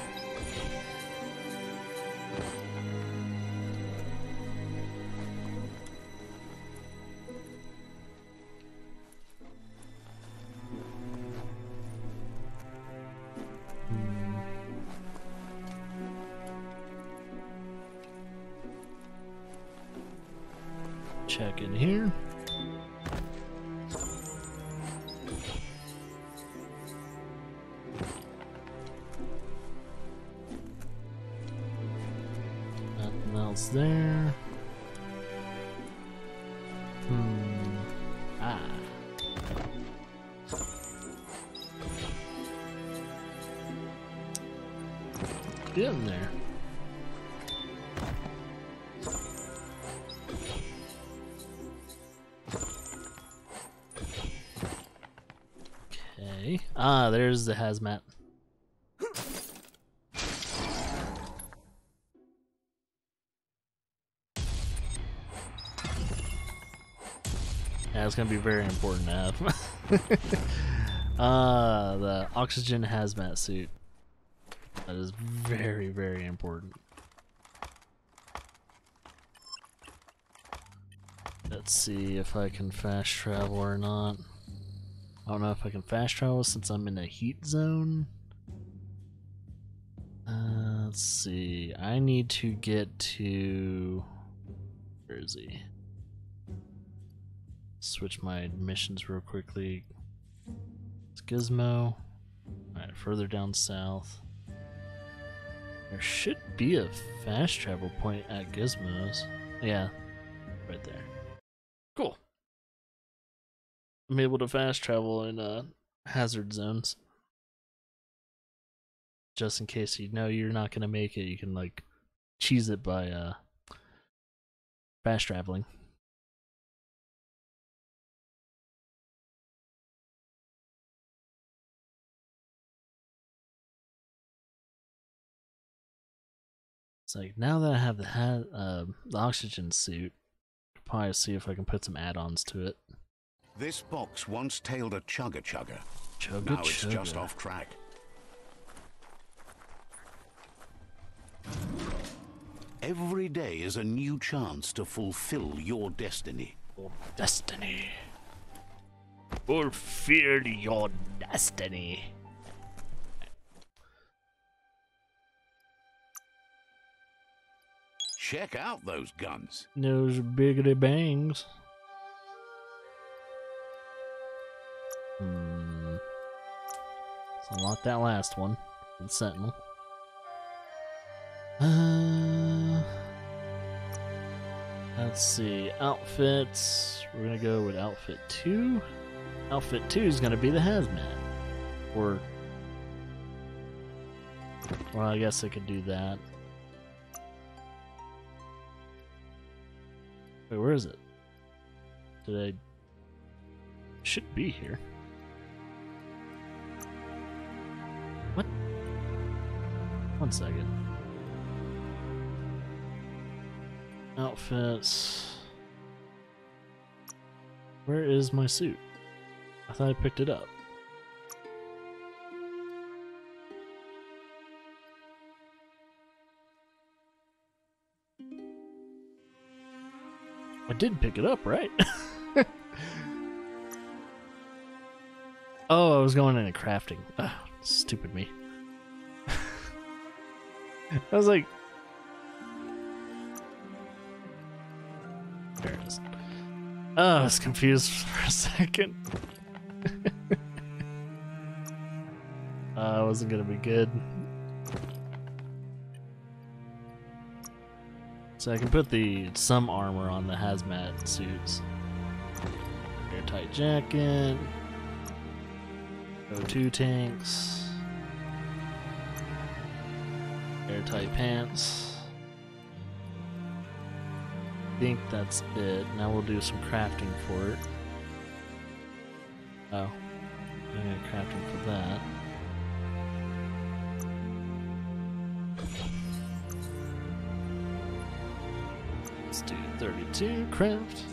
In there. Okay. Ah, there's the hazmat. It's gonna be very important to have. uh, [laughs] the oxygen hazmat suit. That is very, very important. Let's see if I can fast travel or not. I don't know if I can fast travel since I'm in a heat zone. Uh, let's see. I need to get to. Where is he? Switch my missions real quickly. It's Gizmo. Alright, further down south. There should be a fast travel point at Gizmos. Yeah, right there. Cool. I'm able to fast travel in uh, hazard zones. Just in case you know you're not gonna make it, you can like cheese it by uh fast traveling. It's like now that I have the ha- uh, the oxygen suit, I could probably see if I can put some add-ons to it. This box once tailed a chugger chugger. Chugga now it's just off track. Every day is a new chance to fulfill your destiny. Destiny. Fulfill your destiny. Check out those guns. Those biggity bangs. Hmm. So unlock that last one. The Sentinel. Uh, let's see. Outfits. We're gonna go with outfit two. Outfit two is gonna be the hazmat. Or. Well, I guess I could do that. Wait, where is it? Did I... Should be here. What? One second. Outfits. Where is my suit? I thought I picked it up. I did pick it up, right? [laughs] oh, I was going into crafting. Ugh, stupid me. [laughs] I was like, there it is. Oh, I was confused [laughs] for a second. uh, it wasn't gonna be good. So I can put the some armor on the hazmat suits. Airtight jacket. O2 tanks. Airtight pants. I think that's it. Now we'll do some crafting for it. Oh. I'm gonna crafting for that. 32 craft.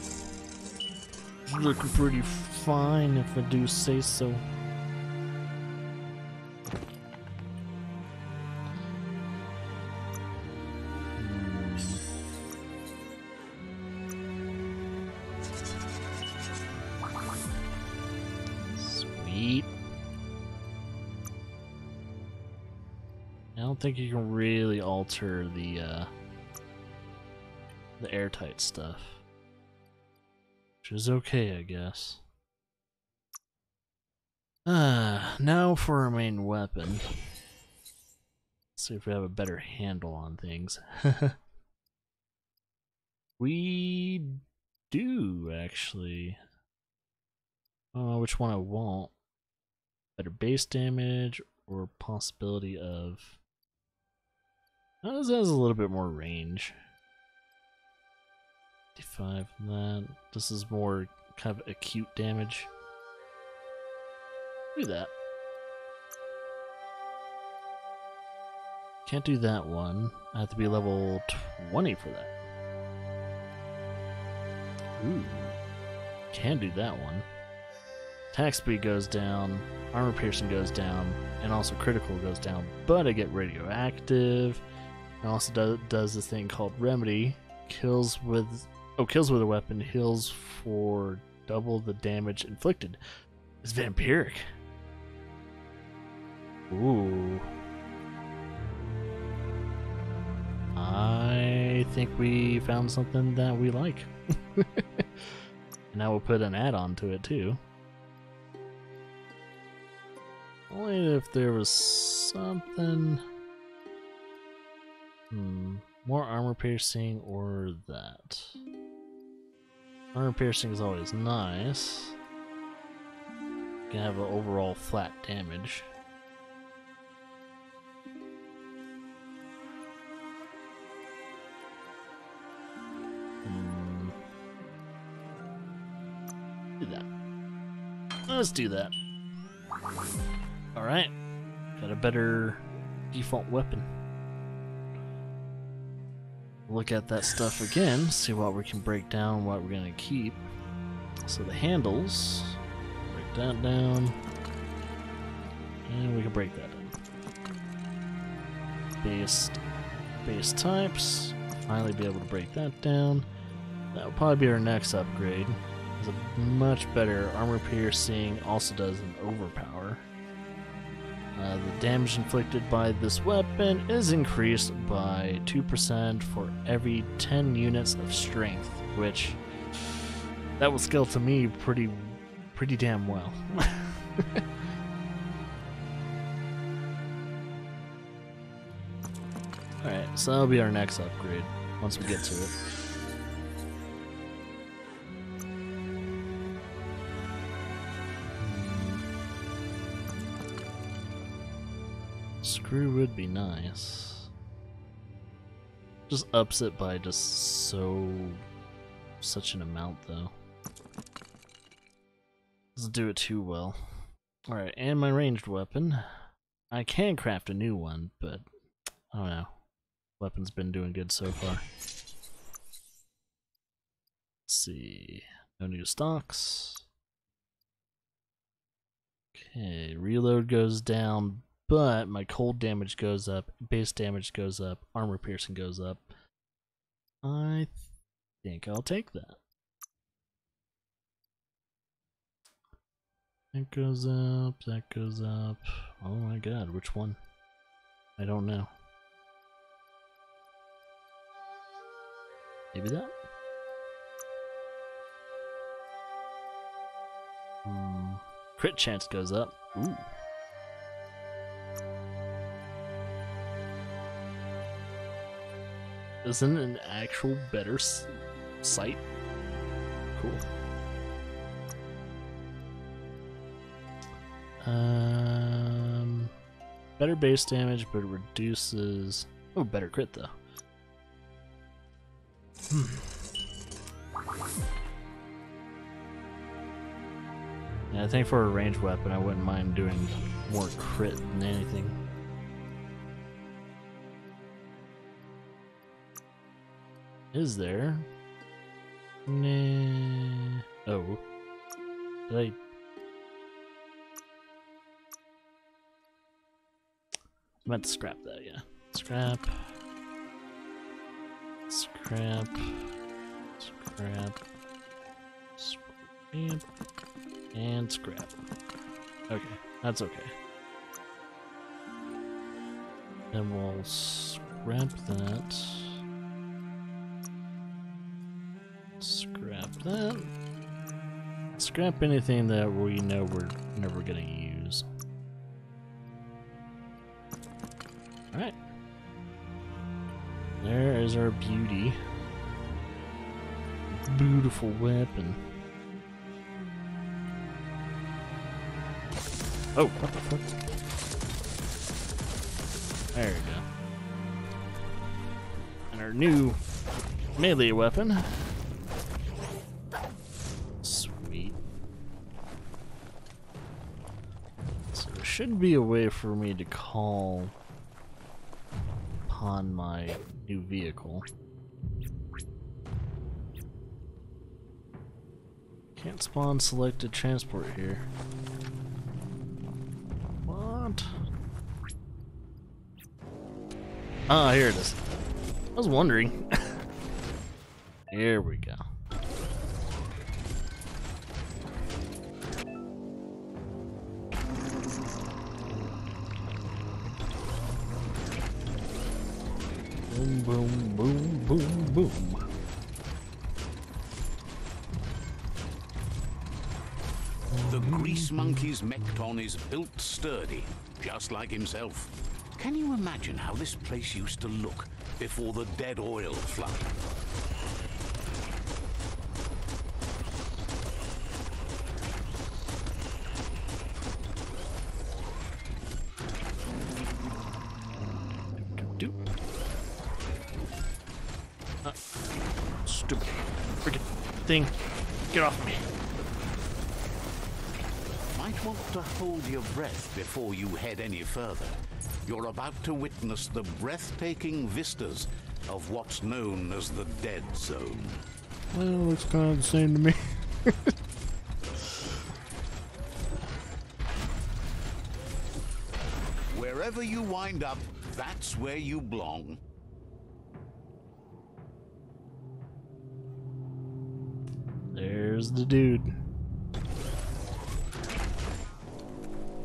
Looking pretty fine if I do say so. Sweet. I don't think you can really alter the uh the airtight stuff. Which is okay, I guess. Ah, now for our main weapon. Let's see if we have a better handle on things. [laughs] we do, actually. I don't know which one I want. Better base damage or possibility of This has a little bit more range. 55 and that. This is more kind of acute damage. Do that. Can't do that one. I have to be level 20 for that. Ooh. Can do that one. Attack speed goes down, armor piercing goes down, and also critical goes down, but I get radioactive. It also does, does this thing called remedy. Kills with oh kills with a weapon, heals for double the damage inflicted. It's vampiric. Ooh. I think we found something that we like. [laughs] and I will put an add-on to it too. Only if there was something. Hmm. More armor piercing or that. Armor piercing is always nice. can have an overall flat damage. Hmm. Do that. Let's do that. Alright. Got a better default weapon. Look at that stuff again, see what we can break down, what we're gonna keep. So the handles, break that down, and we can break that down. Base, base types, finally be able to break that down. That will probably be our next upgrade. It's a much better armor piercing, also does an overpower. Uh, the damage inflicted by this weapon is increased by 2% for every 10 units of strength, which that will scale to me pretty pretty damn well. [laughs] Alright, so that'll be our next upgrade once we get to it. Screw would be nice. Just ups it by just so such an amount though. Doesn't do it too well. Alright, and my ranged weapon. I can craft a new one, but I don't know. Weapon's been doing good so far. Let's see. No new stocks. Okay, reload goes down, but my cold damage goes up, base damage goes up, armor piercing goes up. I think I'll take that. That goes up, that goes up. Oh my god, which one? I don't know. Maybe that? Hmm. Crit chance goes up. Ooh. Isn't an actual better sight? Cool. Um, better base damage, but it reduces. Oh, better crit though. Hmm. Yeah, I think for a ranged weapon, I wouldn't mind doing more crit than anything. Is there? Nah. Oh. Did I... I meant to scrap that, yeah. Scrap. Scrap. Scrap. Scrap. And scrap. Okay, that's okay. Then we'll scrap that. That. Scrap anything that we know we're never gonna use. Alright. There is our beauty. Beautiful weapon. Oh, what the fuck? There we go. And our new melee weapon. Should be a way for me to call upon my new vehicle. Can't spawn selected transport here. What? Ah, here it is. I was wondering. [laughs] here we go. Boom, boom, boom, boom. The grease monkey's Mekton is built sturdy, just like himself. Can you imagine how this place used to look before the dead oil flood? Do. Uh, stupid freaking thing. Get off me. Might want to hold your breath before you head any further. You're about to witness the breathtaking vistas of what's known as the Dead Zone. Well, looks kind of the same to me. [laughs] Wherever you wind up, that's where you belong. There's the dude.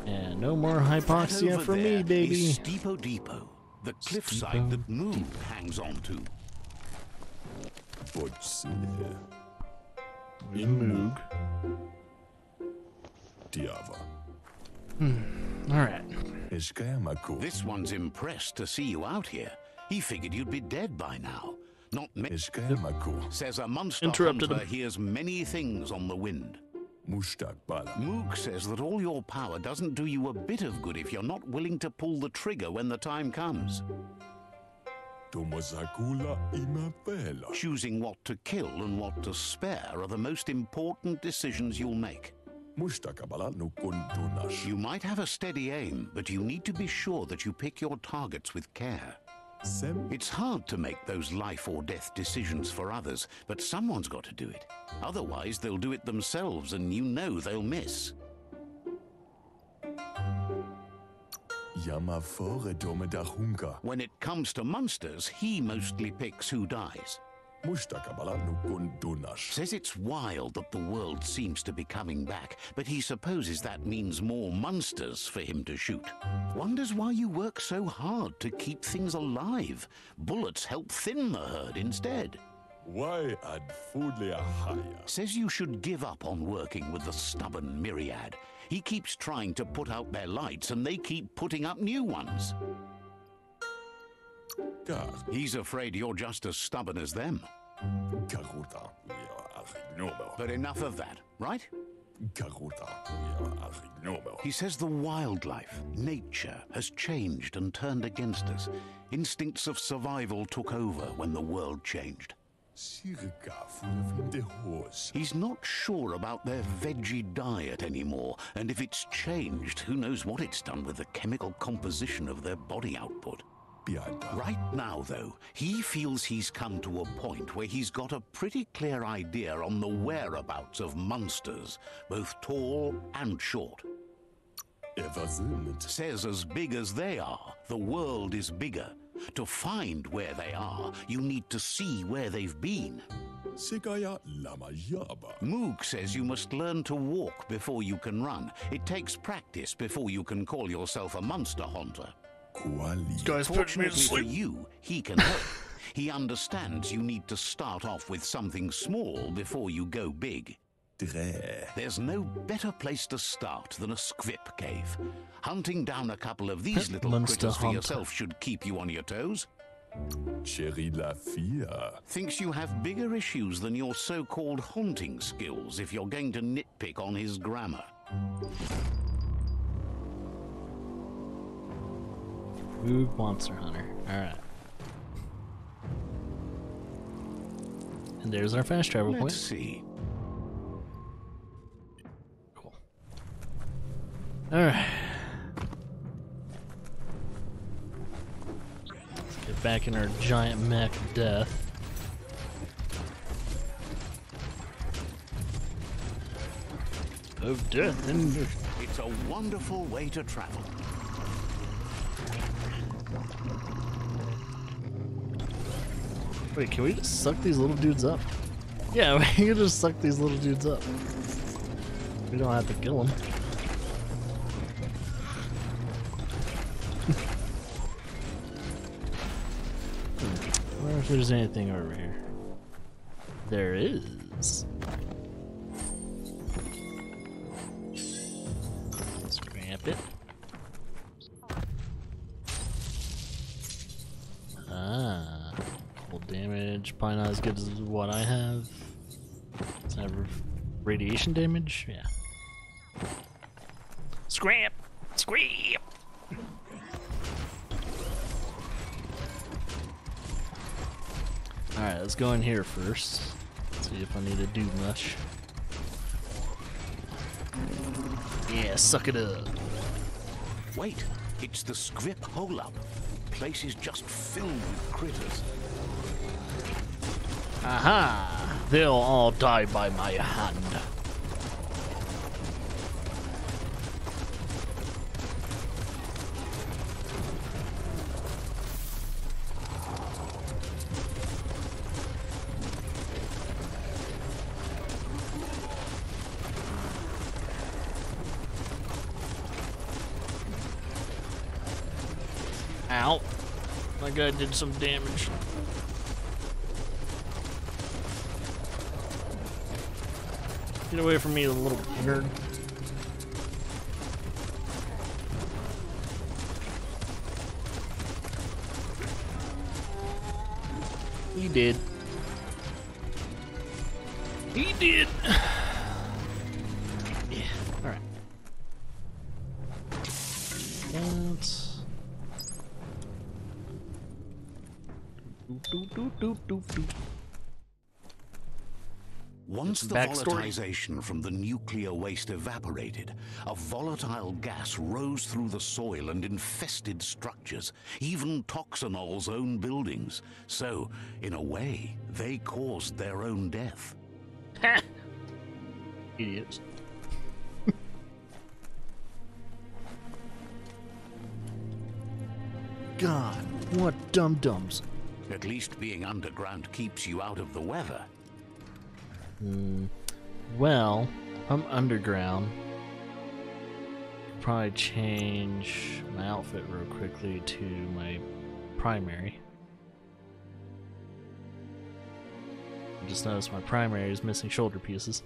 And no more hypoxia for me, baby. is Steepo Depot, the cliffside that Moon hangs on to. Pode Moog. Diava. Hmm, Alright. Escamaco. This one's impressed to see you out here. He figured you'd be dead by now. Not me. Escamaco. Says a monster Interrupted hunter him. hears many things on the wind. Mustak Bala. Moog says that all your power doesn't do you a bit of good if you're not willing to pull the trigger when the time comes. Tomosakula Imapela. Choosing what to kill and what to spare are the most important decisions you'll make. Mustakabala no kuntunash. You might have a steady aim, but you need to be sure that you pick your targets with care. It's hard to make those life or death decisions for others, but someone's got to do it. Otherwise, they'll do it themselves, and you know they'll miss. When it comes to monsters, he mostly picks who dies. Mustakabala no kuntunash. Says it's wild that the world seems to be coming back, but he supposes that means more monsters for him to shoot. Wonders why you work so hard to keep things alive. Bullets help thin the herd instead. Why ad. Says you should give up on working with the stubborn myriad. He keeps trying to put out their lights and they keep putting up new ones. Gar. He's afraid you're just as stubborn as them. But enough of that, right? He says the wildlife, nature, has changed and turned against us. Instincts of survival took over when the world changed. Sirka full de horse. He's not sure about their veggie diet anymore, and if it's changed, who knows what it's done with the chemical composition of their body output. Biada. Right now, though, he feels he's come to a point where he's got a pretty clear idea on the whereabouts of monsters, both tall and short. Ever sind. Says as big as they are, the world is bigger. To find where they are, you need to see where they've been. Sigaya lama. Moog says you must learn to walk before you can run. It takes practice before you can call yourself a monster hunter. Kuali. Guys, put me to Fortunately for sleep. you, he can help. he understands you need to start off with something small before you go big. There's no better place to start than a squip cave. Hunting down a couple of these little Monster critters for yourself should keep you on your toes. Cherry la fia. Thinks you have bigger issues than your so-called haunting skills if you're going to nitpick on his grammar. Moog Monster Hunter. Alright. And there's our fast travel point. Let's point. see. Cool. Alright. Let's get back in our giant mech of death. Of death and It's a wonderful way to travel. Wait, can we just suck these little dudes up? Yeah, [laughs] we can just suck these little dudes up. We don't have to kill them. [laughs] I wonder if there's anything over here. There is. Radiation damage? Yeah. Scrap! Scrap! Alright, let's go in here first. See if I need to do much. Yeah, suck it up. Wait, it's the script hole-up. Place is just filled with critters. Aha! They'll all die by my hand. Ow. My guy did some damage. Get away from me, little nerd. He did. He did. Doop, doop, doop, doop, doop. Once the backstory. volatilization from the nuclear waste evaporated, a volatile gas rose through the soil and infested structures, even Toxanol's own buildings. So, in a way, they caused their own death. [laughs] Idiots. God, what dum dums. At least being underground keeps you out of the weather. Hmm. Well, I'm underground. Probably change my outfit real quickly to my primary. I just noticed my primary is missing shoulder pieces.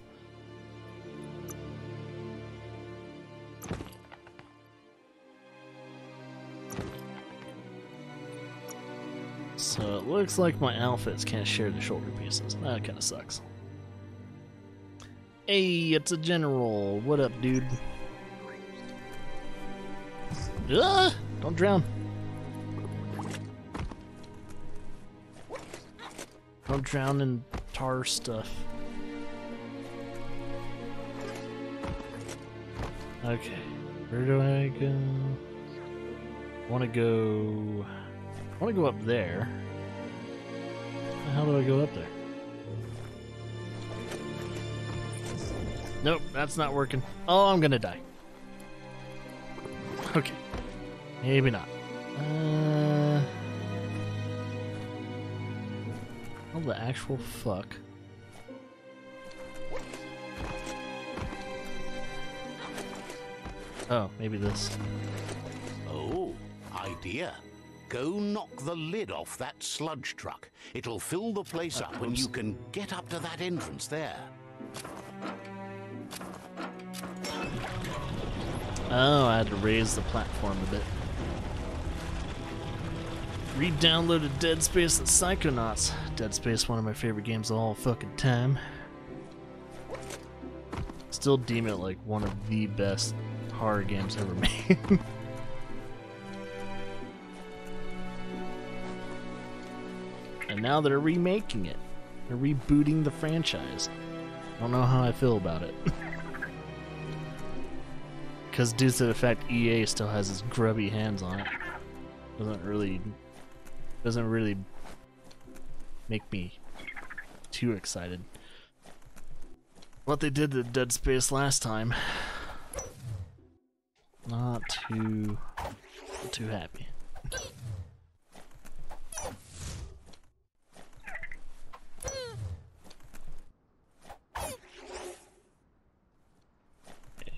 Looks like my outfits can't share the shoulder pieces. That kind of sucks. Hey, it's a general. What up, dude? Ah, don't drown. Don't drown in tar stuff. Okay, where do I go? Want to go. I want to go up there. How do I go up there? Nope, that's not working. Oh, I'm gonna die. Okay. Maybe not. Uh. What the actual fuck? Oh, maybe this. Oh, idea. Go knock the lid off that sludge truck. It'll fill the place up and you can get up to that entrance there. Oh, I had to raise the platform a bit. Re-downloaded Dead Space and Psychonauts. Dead Space, one of my favorite games of all fucking time. Still deem it like one of the best horror games ever [laughs] made. And now they're remaking it. They're rebooting the franchise. I don't know how I feel about it. [laughs] Because due to the fact EA still has its grubby hands on it, doesn't really doesn't really make me too excited. What they did to Dead Space last time, not too not too happy.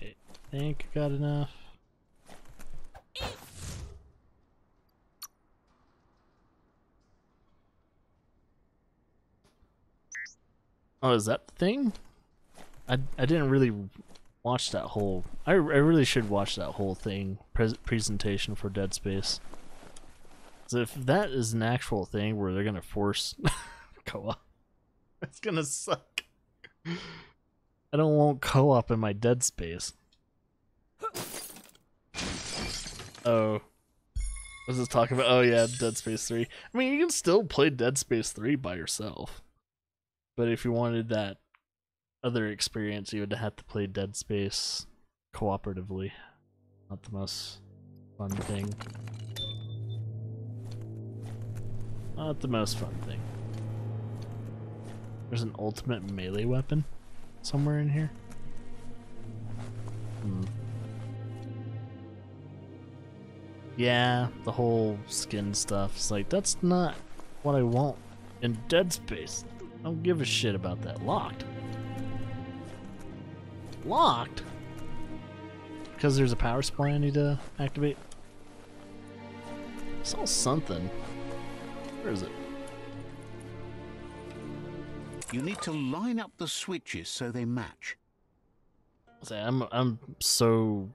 I think I got enough. Oh, is that the thing? I, I didn't really watch that whole. I, I really should watch that whole thing pres presentation for Dead Space. So if that is an actual thing where they're gonna force [laughs] co-op, [laughs] it's gonna suck. [laughs] I don't want co-op in my Dead Space. Oh. Was this talking about? Oh yeah, Dead Space 3. I mean, you can still play Dead Space 3 by yourself. But if you wanted that other experience, you would have to play Dead Space cooperatively. Not the most fun thing. Not the most fun thing. There's an ultimate melee weapon somewhere in here. Hmm. Yeah, the whole skin stuff. It's like, that's not what I want in Dead Space. I don't give a shit about that. Locked. Locked? Because there's a power supply I need to activate? I saw something. Where is it? You need to line up the switches so they match. I'm I'm so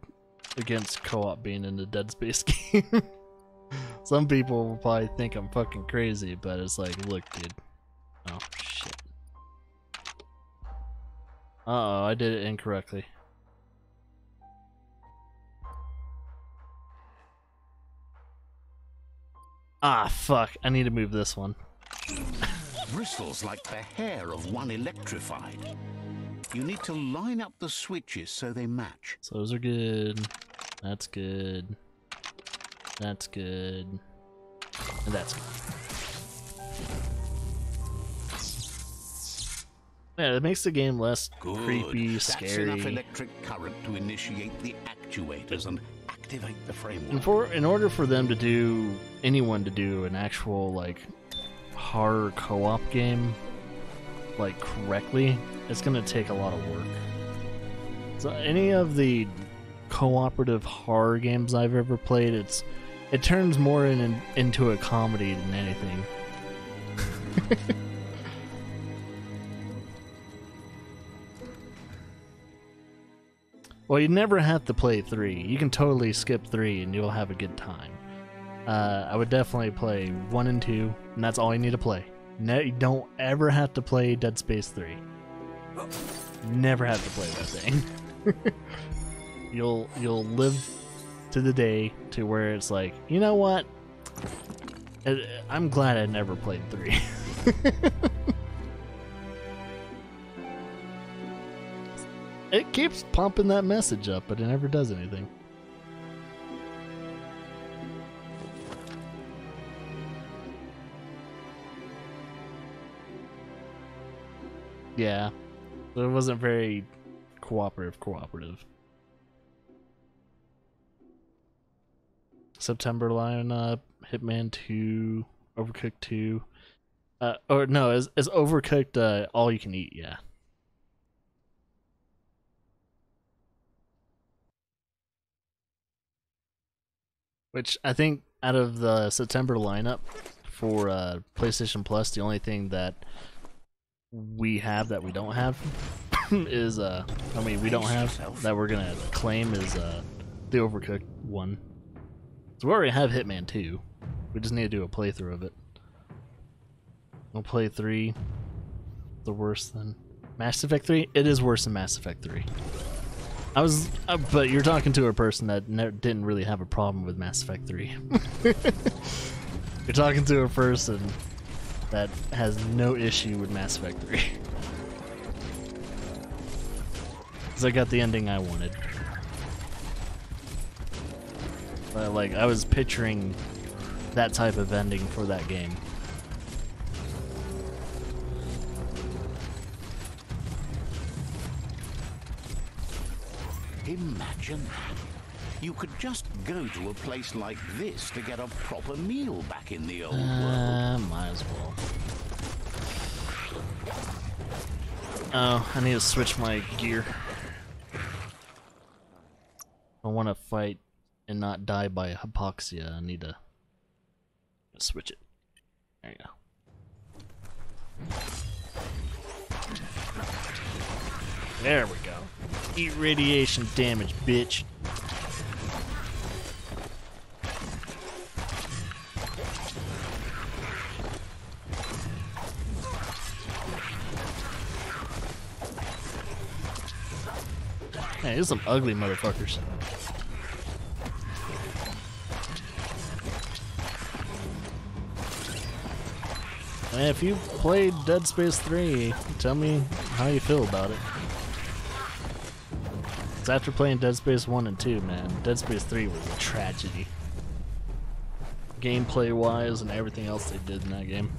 against co-op being in the Dead Space [laughs] game. Some people will probably think I'm fucking crazy, but it's like, look, dude. Oh shit. Uh oh, I did it incorrectly. Ah, fuck. I need to move this one. Bristles like the hair of one electrified. You need to line up the switches so they match. So those are good. That's good. That's good. And that's good. Yeah, it makes the game less Good. creepy, That's scary. enough electric current to initiate the actuators and activate the framework. And for in order for them to do anyone to do an actual like horror co-op game like correctly, it's gonna take a lot of work. So any of the cooperative horror games I've ever played, it's it turns more in, into a comedy than anything. [laughs] Well, you never have to play three. You can totally skip three and you'll have a good time. Uh, I would definitely play one and two, and that's all you need to play. You don't ever have to play Dead Space 3. Never have to play that thing. [laughs] you'll you'll live to the day to where it's like, you know what? I'm glad I never played 3. [laughs] it keeps pumping that message up, but it never does anything. Yeah. It wasn't very cooperative cooperative. September lineup, Hitman 2, Overcooked 2. Uh, or no, is is Overcooked uh, all you can eat, yeah. Which I think out of the September lineup for uh, PlayStation Plus, the only thing that we have that we don't have [coughs] is uh I mean we don't have that we're gonna claim is uh the Overcooked one. So we already have Hitman 2. We just need to do a playthrough of it. We'll play 3. The worse than Mass Effect 3? It is worse than Mass Effect 3. I was, uh, but you're talking to a person that didn't really have a problem with Mass Effect 3. [laughs] you're talking to a person that has no issue with Mass Effect 3. [laughs] Cause I got the ending I wanted. But like I was picturing that type of ending for that game. Imagine just go to a place like this to get a proper meal back in the old world. Uh, might as well. Oh, I need to switch my gear. I want to fight and not die by hypoxia. I need to switch it. There you go. There we go. Eat radiation damage, bitch. Man, these some ugly motherfuckers. And if you played Dead Space 3, tell me how you feel about it. It's after playing Dead Space 1 and 2, man, Dead Space 3 was a tragedy. Gameplay wise and everything else they did in that game.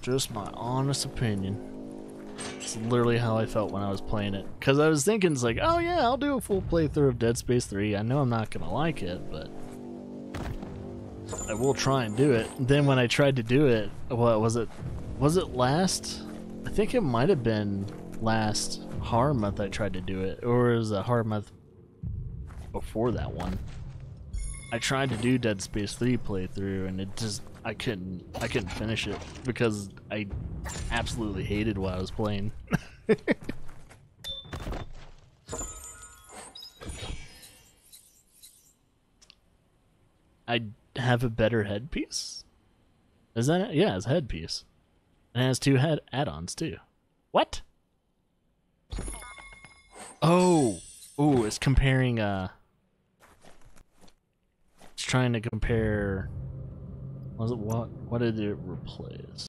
Just my honest opinion. It's literally how I felt when I was playing it. Because I was thinking, it's like, oh yeah, I'll do a full playthrough of Dead Space 3. I know I'm not going to like it, but I will try and do it. Then when I tried to do it, what was it? Was it last? I think it might have been last horror month I tried to do it, or it was a horror month before that one. I tried to do Dead Space 3 playthrough, and it just I couldn't I couldn't finish it because I absolutely hated what I was playing. I have a better headpiece. Is that it? Yeah, it's a headpiece. And it has two head add-ons too. What? Oh, oh, it's comparing. Uh, it's trying to compare. Was it what? What did it replace?